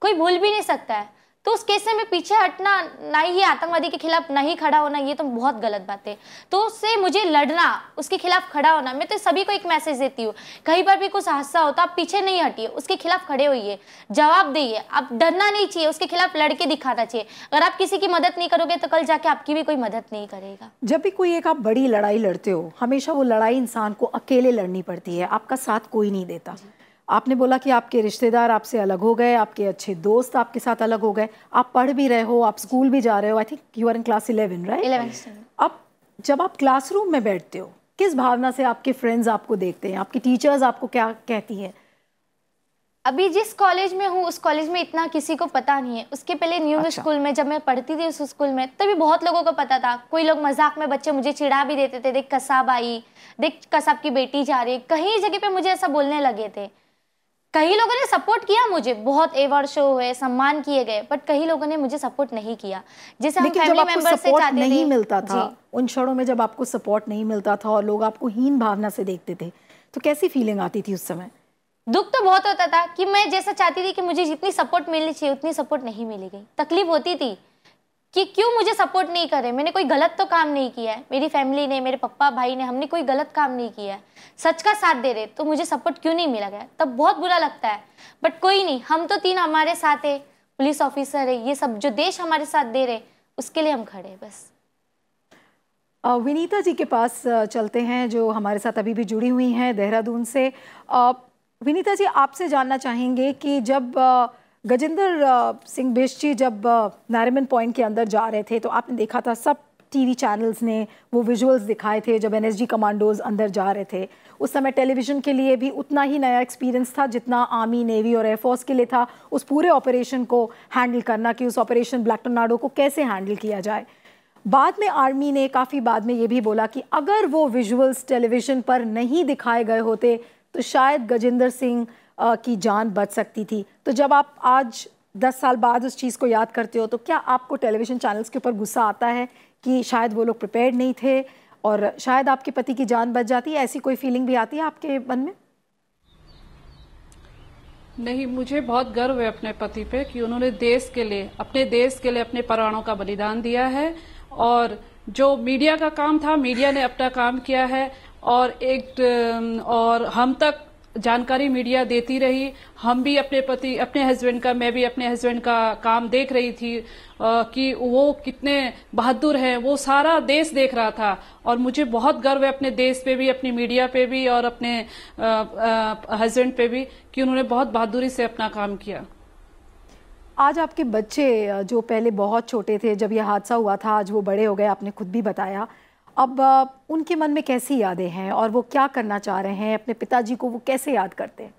कोई भूल भी नहीं सकता है। तो उस केस में पीछे हटना ना ही आतंकवादी के खिलाफ नहीं खड़ा होना ये तो बहुत गलत बात है। तो उससे मुझे लड़ना उसके खिलाफ खड़ा होना मैं तो सभी को एक मैसेज देती हूँ। कहीं पर भी कुछ हादसा होता आप पीछे नहीं हटिए उसके खिलाफ खड़े होइए जवाब दीजिए आप डरना नहीं चाहिए उसके खिलाफ लड़के दिखाना चाहिए। अगर आप किसी की मदद नहीं करोगे तो कल जाके आपकी भी कोई मदद नहीं करेगा। जब भी कोई एक आप बड़ी लड़ाई लड़ते हो हमेशा वो लड़ाई इंसान को अकेले लड़नी पड़ती है आपका साथ कोई नहीं देता। आपने बोला कि आपके रिश्तेदार आपसे अलग हो गए आपके अच्छे दोस्त आपके साथ अलग हो गए आप पढ़ भी रहे हो आप स्कूल भी जा रहे हो I think you are in class eleven right eleven अब जब आप क्लासरूम में बैठते हो किस भावना से आपके फ्रेंड्स आपको देखते हैं? आपकी टीचर्स आपको क्या कहती है? अभी जिस कॉलेज में हूँ उस कॉलेज में इतना किसी को पता नहीं है। उसके पहले न्यू अच्छा। स्कूल में जब मैं पढ़ती थी उस स्कूल में तभी बहुत लोगों को पता था। कोई लोग मज़ाक में बच्चे मुझे चिढ़ा भी देते थे देख कसाब आई देख कसाब की बेटी जा रही कहीं जगह पे मुझे ऐसा बोलने लगे थे। कई लोगों ने सपोर्ट किया मुझे। बहुत एवर शो हुए सम्मान किए गए बट कई लोगों ने मुझे सपोर्ट नहीं किया। जैसे हम फैमिली मेंबर से चाहते नहीं थे मिलता था उन क्षणों में जब आपको सपोर्ट नहीं मिलता था और लोग आपको हीन भावना से देखते थे तो कैसी फीलिंग आती थी उस समय? दुख तो बहुत होता था कि मैं जैसा चाहती थी कि मुझे जितनी सपोर्ट मिलनी चाहिए उतनी सपोर्ट नहीं मिली गई। तकलीफ़ होती थी। कि क्यों मुझे सपोर्ट नहीं करे? मैंने कोई गलत तो काम नहीं किया है। मेरी फैमिली ने, मेरे पप्पा, भाई ने हमने कोई गलत काम नहीं किया है। सच का साथ दे रहे तो मुझे सपोर्ट क्यों नहीं मिला गया? तब बहुत बुरा लगता है। बट कोई नहीं, हम तो तीन हमारे साथ है। पुलिस ऑफिसर है, ये सब जो देश हमारे साथ दे रहे, उसके लिए हम खड़े हैं, बस। विनीता जी के पास चलते हैं, जो हमारे साथ अभी भी जुड़ी हुई हैं देहरादून से। विनीता जी, आपसे जानना चाहेंगे कि जब गजेंद्र सिंह जी जब नारिमन पॉइंट के अंदर जा रहे थे तो आपने देखा था सब टीवी चैनल्स ने वो विजुअल्स दिखाए थे जब एनएसजी कमांडोज अंदर जा रहे थे। उस समय टेलीविज़न के लिए भी उतना ही नया एक्सपीरियंस था जितना आर्मी, नेवी और एयरफोर्स के लिए था, उस पूरे ऑपरेशन को हैंडल करना कि उस ऑपरेशन ब्लैक टोर्नाडो को कैसे हैंडल किया जाए। बाद में आर्मी ने, काफ़ी बाद में ये भी बोला कि अगर वो विजुअल्स टेलीविज़न पर नहीं दिखाए गए होते तो शायद गजेंद्र सिंह की जान बच सकती थी। तो जब आप आज दस साल बाद उस चीज़ को याद करते हो तो क्या आपको टेलीविज़न चैनल्स के ऊपर गुस्सा आता है कि शायद वो लोग प्रिपेयर्ड नहीं थे और शायद आपके पति की जान बच जाती? ऐसी कोई फीलिंग भी आती है आपके मन में? नहीं, मुझे बहुत गर्व है अपने पति पे कि उन्होंने देश के लिए, अपने देश के लिए अपने प्राणों का बलिदान दिया है और जो मीडिया का काम था, मीडिया ने अपना काम किया है और एक और हम तक जानकारी मीडिया देती रही। हम भी अपने पति अपने हस्बैंड का मैं भी अपने हस्बैंड का काम देख रही थी अ, कि वो कितने बहादुर हैं वो सारा देश देख रहा था। और मुझे बहुत गर्व है अपने देश पे भी अपनी मीडिया पे भी और अपने हस्बैंड पे भी कि उन्होंने बहुत बहादुरी से अपना काम किया। आज आपके बच्चे जो पहले बहुत छोटे थे जब यह हादसा हुआ था आज वो बड़े हो गए आपने खुद भी बताया। अब उनके मन में कैसी यादें हैं और वो क्या करना चाह रहे हैं? अपने पिताजी को वो कैसे याद करते हैं?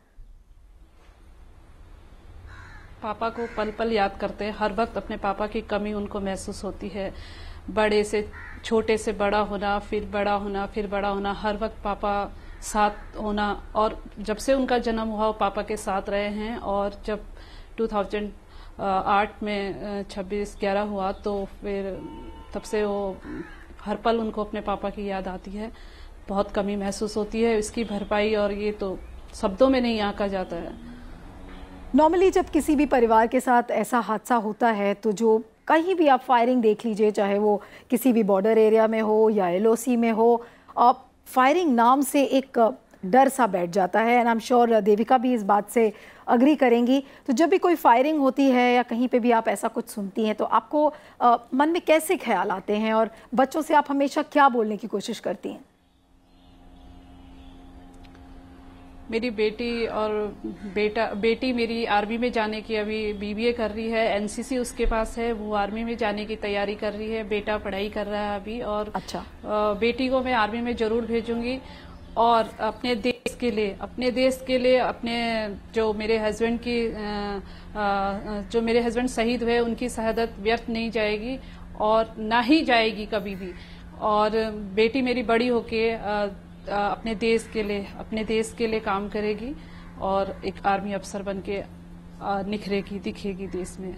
पापा को पल पल याद करते हैं। हर वक्त अपने पापा की कमी उनको महसूस होती है। बड़े से, छोटे से बड़ा होना, फिर बड़ा होना, फिर बड़ा होना, हर वक्त पापा साथ होना और जब से उनका जन्म हुआ, वो पापा के साथ रहे हैं और जब 2008 में छब्बीस, ग्यारह हुआ तो फिर तब से वो हर पल उनको अपने पापा की याद आती है, बहुत कमी महसूस होती है, इसकी भरपाई और ये तो शब्दों में नहीं आका जाता है। नॉर्मली जब किसी भी परिवार के साथ ऐसा हादसा होता है तो जो कहीं भी आप फायरिंग देख लीजिए, चाहे वो किसी भी बॉर्डर एरिया में हो या एलओसी में हो, आप फायरिंग नाम से एक डर सा बैठ जाता है and I am sure Devika भी इस बात से अग्री करेंगी। तो जब भी कोई फायरिंग होती है या कहीं पे भी आप ऐसा कुछ सुनती हैं तो आपको अ, मन में कैसे ख्याल आते हैं और बच्चों से आप हमेशा क्या बोलने की कोशिश करती हैं? मेरी बेटी और बेटा बेटी मेरी आर्मी में जाने की अभी बीबीए कर रही है एनसीसी उसके पास है वो आर्मी में जाने की तैयारी कर रही है बेटा पढ़ाई कर रहा है अभी और अच्छा। बेटी को मैं आर्मी में ज़रूर भेजूँगी। और अपने देश के लिए, अपने देश के लिए, अपने जो मेरे हस्बैंड की जो मेरे हस्बैंड शहीद हुए, उनकी शहादत व्यर्थ नहीं जाएगी और ना ही जाएगी कभी भी। और बेटी मेरी बड़ी होके अपने देश के लिए, अपने देश के लिए काम करेगी और एक आर्मी अफसर बन के निखरेगी, दिखेगी देश में।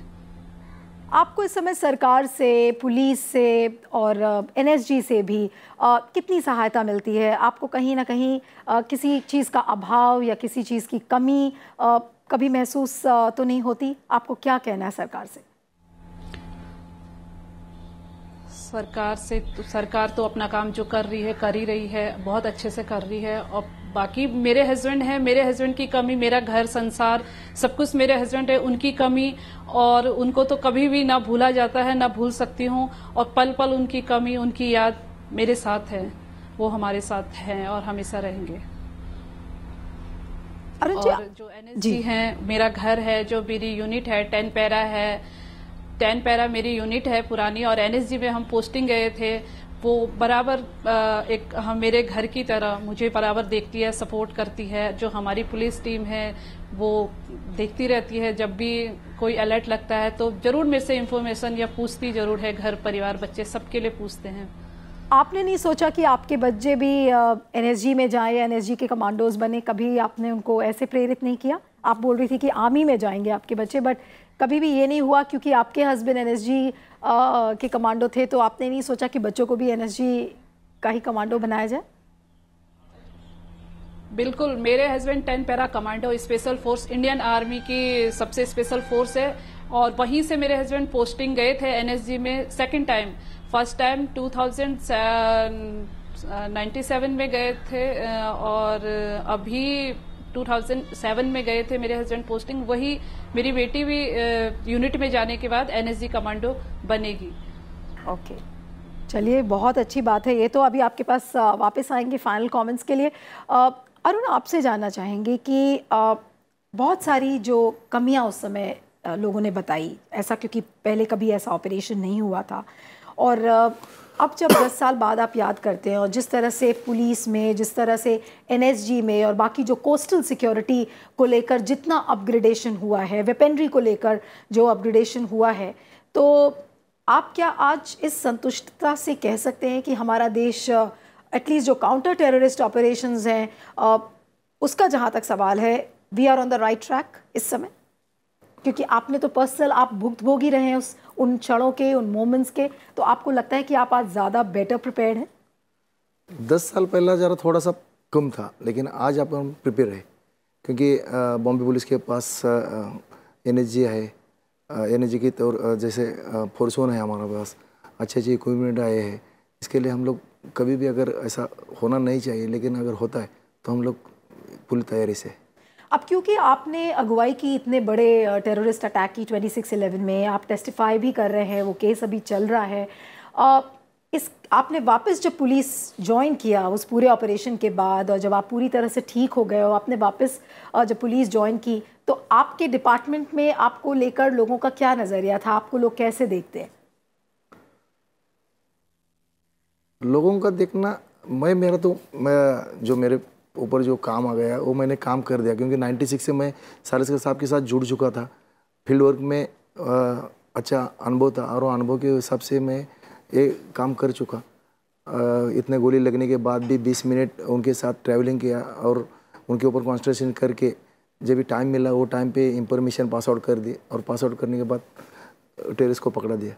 आपको इस समय सरकार से पुलिस से और एनएसजी से भी अ, कितनी सहायता मिलती है? आपको कहीं ना कहीं अ, किसी चीज़ का अभाव या किसी चीज़ की कमी अ, कभी महसूस तो नहीं होती? आपको क्या कहना है सरकार से? सरकार से तो सरकार तो अपना काम जो कर रही है कर ही रही है बहुत अच्छे से कर रही है और बाकी मेरे हस्बैंड है मेरे हस्बैंड की कमी मेरा घर संसार सब कुछ मेरे हस्बैंड है उनकी कमी और उनको तो कभी भी ना भूला जाता है ना भूल सकती हूँ और पल पल उनकी कमी उनकी याद मेरे साथ है वो हमारे साथ हैं और हमेशा रहेंगे। और जो एनएसजी है मेरा घर है जो मेरी यूनिट है टेन पैरा है टेन पैरा मेरी यूनिट है पुरानी और एनएसजी में हम पोस्टिंग गए थे वो बराबर एक हम मेरे घर की तरह मुझे बराबर देखती है, सपोर्ट करती है, जो हमारी पुलिस टीम है, वो देखती रहती है। जब भी कोई अलर्ट लगता है तो ज़रूर मेरे से इन्फॉर्मेशन या पूछती ज़रूर है, घर, परिवार, बच्चे, सबके लिए पूछते हैं। आपने नहीं सोचा कि आपके बच्चे भी एनएसजी में जाएँ एनएसजी के कमांडोज बने? कभी आपने उनको ऐसे प्रेरित नहीं किया? आप बोल रही थी कि आर्मी में जाएँगे आपके बच्चे बट कभी भी ये नहीं हुआ क्योंकि आपके हस्बैंड एनएसजी के कमांडो थे तो आपने नहीं सोचा कि बच्चों को भी एनएसजी का ही कमांडो बनाया जाए? बिल्कुल, मेरे husband ten para commando special force Indian army की सबसे स्पेशल फोर्स है। और वहीं से मेरे हस्बैंड पोस्टिंग गए थे एनएसजी में सेकंड टाइम फ़र्स्ट टाइम 2097 में गए थे और अभी 2007 में गए थे मेरे हस्बैंड पोस्टिंग वही मेरी बेटी भी यूनिट में जाने के बाद एनएसजी कमांडो बनेगी। ओके चलिए, बहुत अच्छी बात है ये तो। अभी आपके पास वापस आएँगे फाइनल कमेंट्स के लिए। अरुण, आपसे जानना चाहेंगे कि बहुत सारी जो कमियाँ उस समय लोगों ने बताई, ऐसा क्योंकि पहले कभी ऐसा ऑपरेशन नहीं हुआ था। और अब जब 10 साल बाद आप याद करते हैं और जिस तरह से पुलिस में, जिस तरह से एनएसजी में और बाकी जो कोस्टल सिक्योरिटी को लेकर जितना अपग्रेडेशन हुआ है वेपनरी को लेकर जो अपग्रेडेशन हुआ है तो आप क्या आज इस संतुष्टता से कह सकते हैं कि हमारा देश एटलीस्ट जो काउंटर टेररिस्ट ऑपरेशंस हैं उसका जहाँ तक सवाल है we are on the right track इस समय? क्योंकि आपने तो पर्सनल आप भुगत भोग ही रहे हैं उस, उन क्षणों के, उन मोमेंट्स के तो आपको लगता है कि आप आज ज़्यादा बेटर प्रिपेयर्ड हैं? दस साल पहला ज़रा थोड़ा सा कम था, लेकिन आज आप हम प्रिपेयर है। क्योंकि बॉम्बे पुलिस के पास एन है एन की तौर जैसे फोर्सोन है हमारे पास अच्छे अच्छे इक्विपमेंट आए हैं। इसके लिए हम लोग कभी भी अगर ऐसा होना नहीं चाहिए, लेकिन अगर होता है तो हम लोग पूरी तैयारी से। अब क्योंकि आपने अगुवाई की इतने बड़े टेररिस्ट अटैक की 2611 में आप टेस्टिफाई भी कर रहे हैं वो केस अभी चल रहा है। अ, इस आपने वापस जब पुलिस ज्वाइन किया उस पूरे ऑपरेशन के बाद और जब आप पूरी तरह से ठीक हो गए और आपने वापस जब पुलिस ज्वाइन की तो आपके डिपार्टमेंट में आपको लेकर लोगों का क्या नज़रिया था? आपको लोग कैसे देखते हैं? लोगों का देखना मैं मेरा तो मैं जो मेरे ऊपर जो काम आ गया वो मैंने काम कर दिया क्योंकि 96 से मैं सारिस के साहब के साथ जुड़ चुका था। फ़ील्ड वर्क में अ, अच्छा अनुभव था और अनुभव के हिसाब से मैं ये काम कर चुका। अ, इतने गोली लगने के बाद भी 20 मिनट उनके साथ ट्रैवलिंग किया और उनके ऊपर कॉन्सेंट्रेशन करके जब भी टाइम मिला वो टाइम पे इंफॉर्मेशन पास आउट कर दी और पास आउट करने के बाद टेरिस को पकड़ा दिया।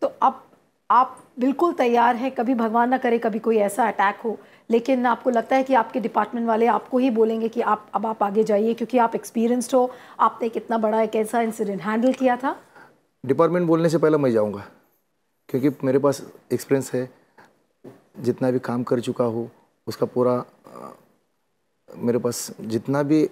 तो अब आप बिल्कुल तैयार हैं, कभी भगवान ना करे, कभी कोई ऐसा अटैक हो। लेकिन आपको लगता है कि आपके डिपार्टमेंट वाले आपको ही बोलेंगे कि आप, अब आप आगे जाइए, क्योंकि आप एक्सपीरियंस्ड हो, आपने कितना बड़ा एक ऐसा इंसिडेंट हैंडल किया था। डिपार्टमेंट बोलने से पहले मैं जाऊँगा, क्योंकि मेरे पास एक्सपीरियंस है। जितना भी काम कर चुका हो, उसका पूरा मेरे पास जितना भी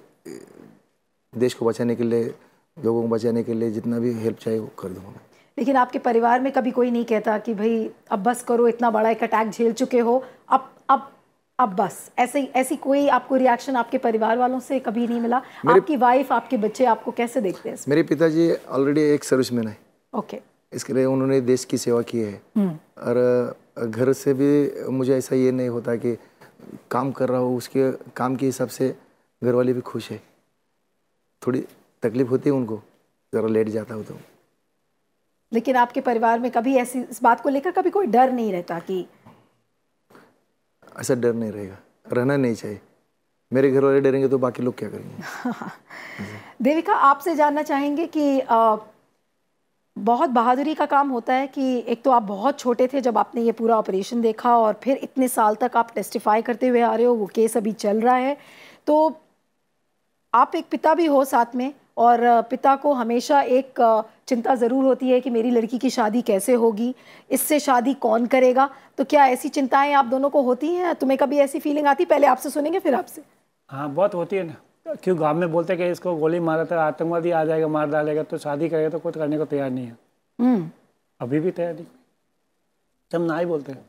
देश को बचाने के लिए, लोगों को बचाने के लिए जितना भी हेल्प चाहिए, वो कर दूँगा मैं। लेकिन आपके परिवार में कभी कोई नहीं कहता कि भाई अब बस करो इतना बड़ा एक अटैक झेल चुके हो। अब अब अब बस। ऐसे ऐसी कोई आपको रिएक्शन आपके परिवार वालों से कभी नहीं मिला। आपकी वाइफ आपके बच्चे आपको कैसे देखते हैं मेरे पिताजी ऑलरेडी एक सर्विसमैन है। ओके इसके लिए उन्होंने देश की सेवा की है। और घर से भी मुझे ऐसा ये नहीं होता कि काम कर रहा हूँ उसके काम के हिसाब से घर वाले भी खुश है। थोड़ी तकलीफ़ होती है उनको ज़रा लेट जाता हो तो। लेकिन आपके परिवार में कभी ऐसी इस बात को लेकर कभी कोई डर नहीं रहता कि ऐसा डर नहीं रहेगा। रहना नहीं चाहिए। मेरे घर वाले डरेंगे तो बाकी लोग क्या करेंगे? *laughs* देविका आपसे जानना चाहेंगे कि आ, बहुत बहादुरी का काम होता है कि एक तो आप बहुत छोटे थे जब आपने ये पूरा ऑपरेशन देखा और फिर इतने साल तक आप टेस्टिफाई करते हुए आ रहे हो वो केस अभी चल रहा है। तो आप एक पिता भी हो साथ में और पिता को हमेशा एक चिंता ज़रूर होती है कि मेरी लड़की की शादी कैसे होगी इससे शादी कौन करेगा? तो क्या ऐसी चिंताएँ आप दोनों को होती हैं? तुम्हें कभी ऐसी फीलिंग आती? पहले आपसे सुनेंगे फिर आपसे। हाँ बहुत होती है ना। क्यों गाँव में बोलते हैं कि इसको गोली मारा था आतंकवादी आ जाएगा मार डालेगा तो शादी करेगा तो कुछ करने को तैयार नहीं है। हम्म। अभी भी तैयार नहीं। सब ना ही बोलते हैं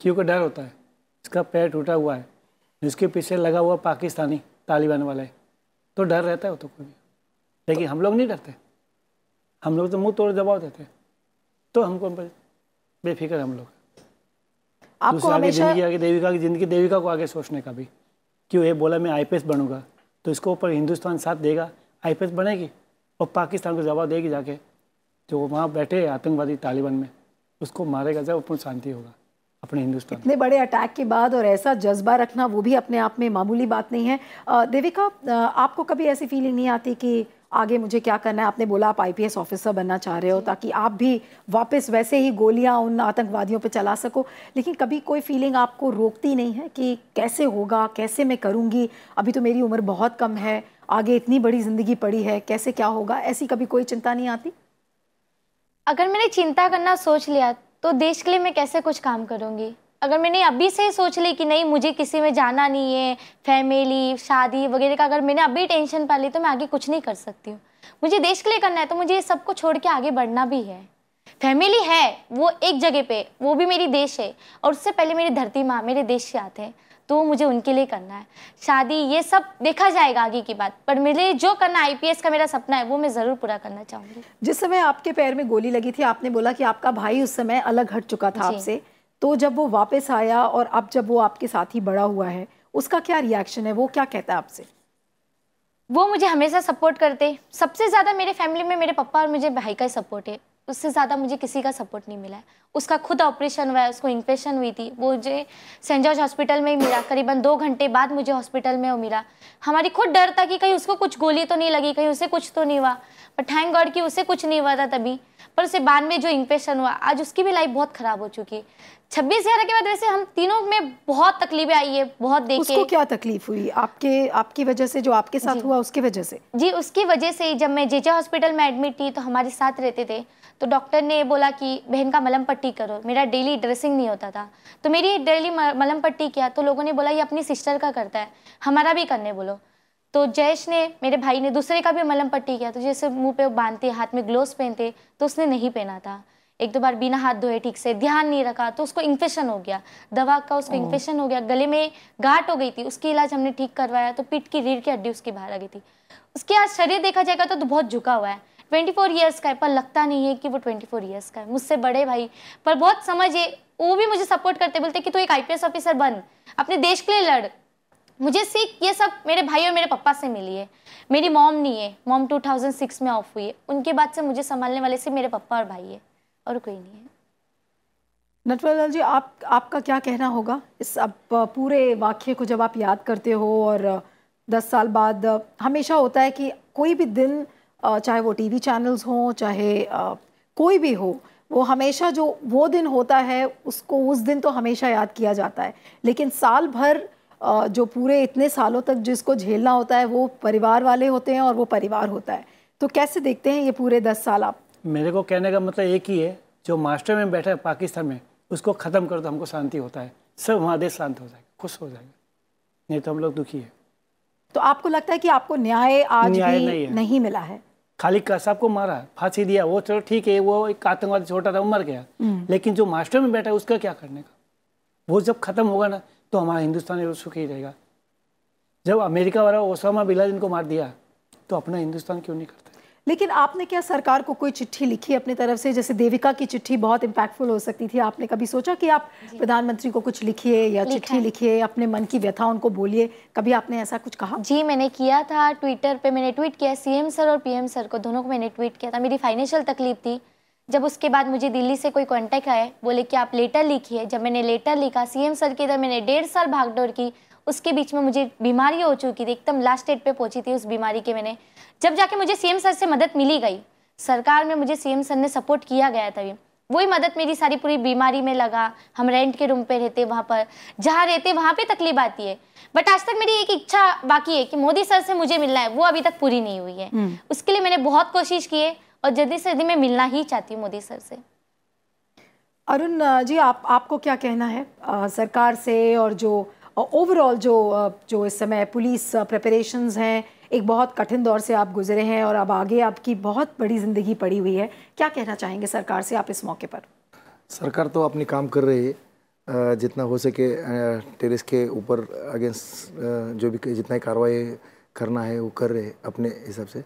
क्योंकि डर होता है? इसका पैर टूटा हुआ है जिसके पीछे लगा हुआ पाकिस्तानी तालिबान वाला है। तो डर रहता है वो तो कोई भी। लेकिन हम लोग नहीं डरते। हम लोग तो मुँह तोड़ दबाव देते तो हमको बेफिक्र हम लोग। आपको हमेशा ज़िंदगी आगे देविका की ज़िंदगी देविका को आगे सोचने का भी। क्यों ये बोला मैं आईपीएस बनूँगा। तो इसको ऊपर हिंदुस्तान साथ देगा। आईपीएस बनेगी और पाकिस्तान को जवाब देगी जाके। जो वहाँ बैठे आतंकवादी तालिबान में उसको मारेगा जब अपन शांति होगा अपने हिंदुस्तान इतने बड़े अटैक के बाद और ऐसा जज्बा रखना वो भी अपने आप में मामूली बात नहीं है। देविका आपको कभी ऐसी फीलिंग नहीं आती कि आगे मुझे क्या करना है? आपने बोला आप आईपीएस ऑफिसर बनना चाह रहे हो ताकि आप भी वापस वैसे ही गोलियाँ उन आतंकवादियों पे चला सको। लेकिन कभी कोई फीलिंग आपको रोकती नहीं है कि कैसे होगा कैसे मैं करूँगी? अभी तो मेरी उम्र बहुत कम है आगे इतनी बड़ी ज़िंदगी पड़ी है कैसे क्या होगा? ऐसी कभी कोई चिंता नहीं आती? अगर मैंने चिंता करना सोच लिया तो देश के लिए मैं कैसे कुछ काम करूँगी? अगर मैंने अभी से सोच ली कि नहीं मुझे किसी में जाना नहीं है फैमिली शादी वगैरह का अगर मैंने अभी टेंशन पा ली तो मैं आगे कुछ नहीं कर सकती हूँ। मुझे देश के लिए करना है तो मुझे ये सबको छोड़ के आगे बढ़ना भी है। फैमिली है वो एक जगह पे वो भी मेरी देश है और उससे पहले मेरी धरती माँ मेरे देश से आते हैं तो मुझे उनके लिए करना है। शादी ये सब देखा जाएगा आगे की बात पर मेरे जो करना आईपीएस का मेरा सपना है वो मैं ज़रूर पूरा करना चाहूँगी। जिस समय आपके पैर में गोली लगी थी आपने बोला कि आपका भाई उस समय अलग हट चुका था आपसे। तो जब वो वापस आया और अब जब वो आपके साथ ही बड़ा हुआ है, उसका क्या रिएक्शन है? वो क्या कहता है आपसे? वो मुझे हमेशा सपोर्ट करते। सबसे ज़्यादा मेरे फैमिली में मेरे पापा और मुझे भाई का ही सपोर्ट है। उससे ज़्यादा मुझे किसी का सपोर्ट नहीं मिला है। उसका खुद ऑपरेशन हुआ है, उसको इन्फेक्शन हुई थी। वो मुझे सेंट जॉर्ज हॉस्पिटल में ही मिला। करीबन दो घंटे बाद मुझे हॉस्पिटल में वो मिला। हमारी खुद डर था कि कहीं उसको कुछ गोली तो नहीं लगी, कहीं उसे कुछ तो नहीं हुआ। पर थैंक गॉड कि उसे कुछ नहीं हुआ था तभी। पर उसे बाद में जो इन्फेक्शन हुआ, आज उसकी भी लाइफ बहुत ख़राब हो चुकी है। छब्बीस ग्यारह के बाद वैसे हम तीनों में बहुत तकलीफें आई है बहुत देखे। उसको क्या तकलीफ़ हुई? आपके आपकी वजह से जो आपके साथ हुआ उसकी वजह से? जी उसकी वजह से जब मैं जेजे हॉस्पिटल में एडमिट थी तो हमारे साथ रहते थे तो डॉक्टर ने बोला कि बहन का मलम पट्टी करो मेरा डेली ड्रेसिंग नहीं होता था। तो मेरी डेली मलम पट्टी किया तो लोगों ने बोला ये अपनी सिस्टर का करता है हमारा भी करने बोलो। तो जयेश ने मेरे भाई ने दूसरे का भी मलम पट्टी किया तो जैसे मुँह पे बांधते हाथ में ग्लोव्स पहनते तो उसने नहीं पहना था। एक दो बार बिना हाथ धोए ठीक से ध्यान नहीं रखा तो उसको इन्फेक्शन हो गया। दवा का उसको इन्फेक्शन हो गया गले में गांठ हो गई थी उसकी इलाज हमने ठीक करवाया तो पीठ की रीढ़ की हड्डी उसकी बाहर आ गई थी। उसके आज शरीर देखा जाएगा तो, तो बहुत झुका हुआ है। ट्वेंटी फोर ईयर्स का है पर लगता नहीं है कि वो ट्वेंटी फोर ईयर्स का है। मुझसे बड़े भाई पर बहुत समझ है वो भी मुझे सपोर्ट करते बोलते कि तू एक आईपीएस ऑफिसर बन अपने देश के लिए लड़। मुझे सीख ये सब मेरे भाई और मेरे पापा से मिली है। मेरी मॉम नहीं है मॉम 2006 में ऑफ़ हुई है। उनके बाद से मुझे संभालने वाले से मेरे पापा और भाई है। और कोई नहीं है। नटवरलाल जी, आप, आपका क्या कहना होगा इस अब पूरे वाक्य को जब आप याद करते हो और दस साल बाद हमेशा होता है कि कोई भी दिन चाहे वो टीवी चैनल्स हों, चाहे कोई भी हो, वो हमेशा जो, वो दिन होता है, उसको, उस दिन तो हमेशा याद किया जाता है। लेकिन साल भर जो पूरे इतने सालों तक जिसको झेलना होता है, वो परिवार वाले होते हैं और वो परिवार होता है। तो कैसे देखते हैं ये पूरे दस साल आप? मेरे को कहने का मतलब एक ही है जो मास्टर में बैठा है पाकिस्तान में उसको ख़त्म कर दो हमको शांति होता है। सब वहाँ देश शांत हो जाएगा खुश हो जाएगा। नहीं तो हम लोग दुखी है। तो आपको लगता है कि आपको न्याय आज न्याय भी नहीं, नहीं मिला है? खाली कसाब को मारा फांसी दिया वो चलो ठीक है वो एक आतंकवादी छोटा था वो मर गया। हम्म। लेकिन जो मास्टर में बैठा है उसका क्या करने का? वो जब खत्म होगा ना तो हमारा हिंदुस्तान सुखी रहेगा। जब अमेरिका वाला ओसामा बिलादिन को मार दिया तो अपना हिंदुस्तान क्यों नहीं करता? लेकिन आपने क्या सरकार को कोई चिट्ठी लिखी अपनी तरफ़ से? जैसे देविका की चिट्ठी बहुत इम्पैक्टफुल हो सकती थी। आपने कभी सोचा कि आप प्रधानमंत्री को कुछ लिखिए या चिट्ठी लिखिए अपने मन की व्यथा उनको बोलिए? कभी आपने ऐसा कुछ कहा? जी मैंने किया था। ट्विटर पे मैंने ट्वीट किया सीएम सर और पीएम सर को दोनों को मैंने ट्वीट किया था। मेरी फाइनेंशियल तकलीफ़ थी। जब उसके बाद मुझे दिल्ली से कोई कांटेक्ट आए बोले कि आप लेटर लिखिए। जब मैंने लेटर लिखा सीएम सर की इधर मैंने डेढ़ साल भागदौड़ की। उसके बीच में मुझे बीमारी हो चुकी थी एकदम लास्ट स्टेट पे पहुँची थी उस बीमारी के मैंने। जब जाके मुझे सीएम सर से मदद मिली गई सरकार में मुझे सीएम सर ने सपोर्ट किया गया तभी वही मदद मेरी सारी पूरी बीमारी में लगा हम रेंट के रूम पे रहते वहाँ पर जहाँ रहते वहाँ पे तकलीफ़ आती है। बट आज तक मेरी एक इच्छा बाकी है कि मोदी सर से मुझे मिलना है वो अभी तक पूरी नहीं हुई है। उसके लिए मैंने बहुत कोशिश की है और जल्दी से जल्दी मैं मिलना ही चाहती हूँ मोदी सर से। अरुण जी आप आपको क्या कहना है अ, सरकार से और जो ओवरऑल जो जो इस समय पुलिस प्रिपरेशंस हैं, एक बहुत कठिन दौर से आप गुजरे हैं और अब आगे आपकी बहुत बड़ी ज़िंदगी पड़ी हुई है, क्या कहना चाहेंगे सरकार से आप इस मौके पर? सरकार तो अपनी काम कर रही है जितना हो सके टेरिस के ऊपर अगेंस्ट जो भी जितना कार्रवाई करना है वो कर रहे हैं अपने हिसाब से।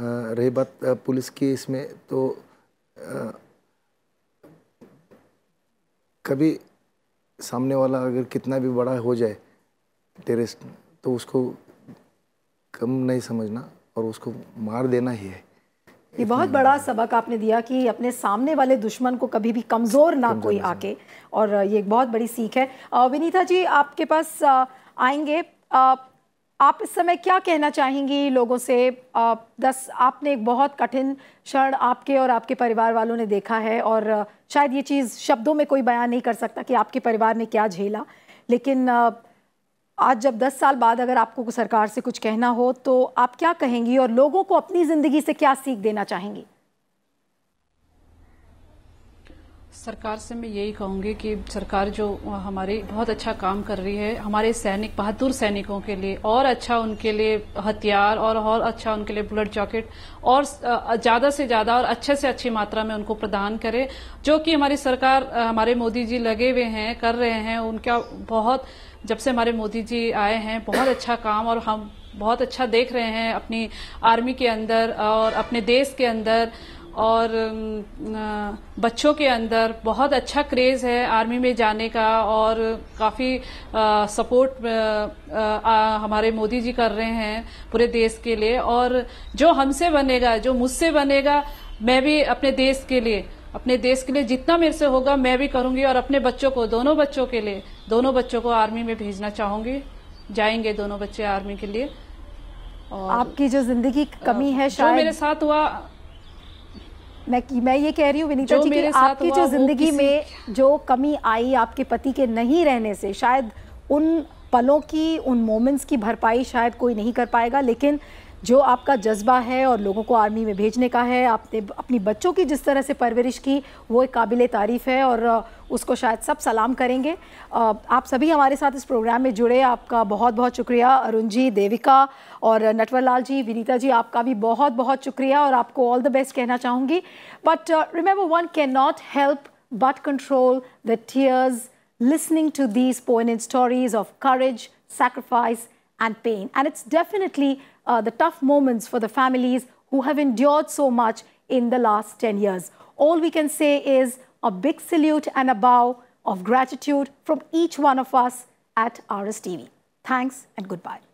रही बात पुलिस की इसमें तो कभी सामने वाला अगर कितना भी बड़ा हो जाए टेररिस्ट तो उसको कम नहीं समझना और उसको मार देना ही है। ये बहुत बड़ा सबक आपने दिया कि अपने सामने वाले दुश्मन को कभी भी कमज़ोर ना कोई आके। और ये एक बहुत बड़ी सीख है। विनीता जी आपके पास आएँगे। आप इस समय क्या कहना चाहेंगी लोगों से? अ, दस आपने एक बहुत कठिन क्षण आपके और आपके परिवार वालों ने देखा है और शायद ये चीज़ शब्दों में कोई बयान नहीं कर सकता कि आपके परिवार ने क्या झेला। लेकिन आज जब 10 साल बाद अगर आपको सरकार से कुछ कहना हो तो आप क्या कहेंगी और लोगों को अपनी ज़िंदगी से क्या सीख देना चाहेंगी? सरकार से मैं यही कहूँगी कि सरकार जो हमारी बहुत अच्छा काम कर रही है, हमारे सैनिक, बहादुर सैनिकों के लिए और अच्छा उनके लिए हथियार और और अच्छा उनके लिए बुलेट जॉकेट और ज़्यादा से ज़्यादा और अच्छे से अच्छी मात्रा में उनको प्रदान करे, जो कि हमारी सरकार हमारे मोदी जी लगे हुए हैं, कर रहे हैं, उनका बहुत, जब से हमारे मोदी जी आए हैं, बहुत अच्छा काम और हम बहुत अच्छा देख रहे हैं अपनी आर्मी के अंदर और अपने देश के अंदर। और बच्चों के अंदर बहुत अच्छा क्रेज है आर्मी में जाने का और काफ़ी सपोर्ट हमारे मोदी जी कर रहे हैं पूरे देश के लिए। और जो हमसे बनेगा जो मुझसे बनेगा मैं भी अपने देश के लिए अपने देश के लिए जितना मेरे से होगा मैं भी करूँगी और अपने बच्चों को दोनों बच्चों के लिए दोनों बच्चों को आर्मी में भेजना चाहूँगी। जाएँगे दोनों बच्चे आर्मी के लिए। और आपकी जो ज़िंदगी कमी है जो मेरे साथ हुआ मैं मैं ये कह रही हूँ विनीता जी कि आपकी जो ज़िंदगी में जो कमी आई आपके पति के नहीं रहने से शायद उन पलों की उन मोमेंट्स की भरपाई शायद कोई नहीं कर पाएगा लेकिन जो आपका जज्बा है और लोगों को आर्मी में भेजने का है आपने अपनी बच्चों की जिस तरह से परवरिश की वो एक काबिल तारीफ़ है और उसको शायद सब सलाम करेंगे। आप सभी हमारे साथ इस प्रोग्राम में जुड़े आपका बहुत बहुत शुक्रिया। अरुण जी देविका और नटवर लाल जी विनीता जी आपका भी बहुत बहुत शुक्रिया और आपको ऑल द बेस्ट कहना चाहूँगी। But remember one can not help but control the tears listening to these poignant stories of courage, sacrifice, and pain. And it's definitely uh, the tough moments for the families who have endured so much in the last 10 years. All we can say is a big salute and a bow of gratitude from each one of us at RS TV. Thanks and goodbye.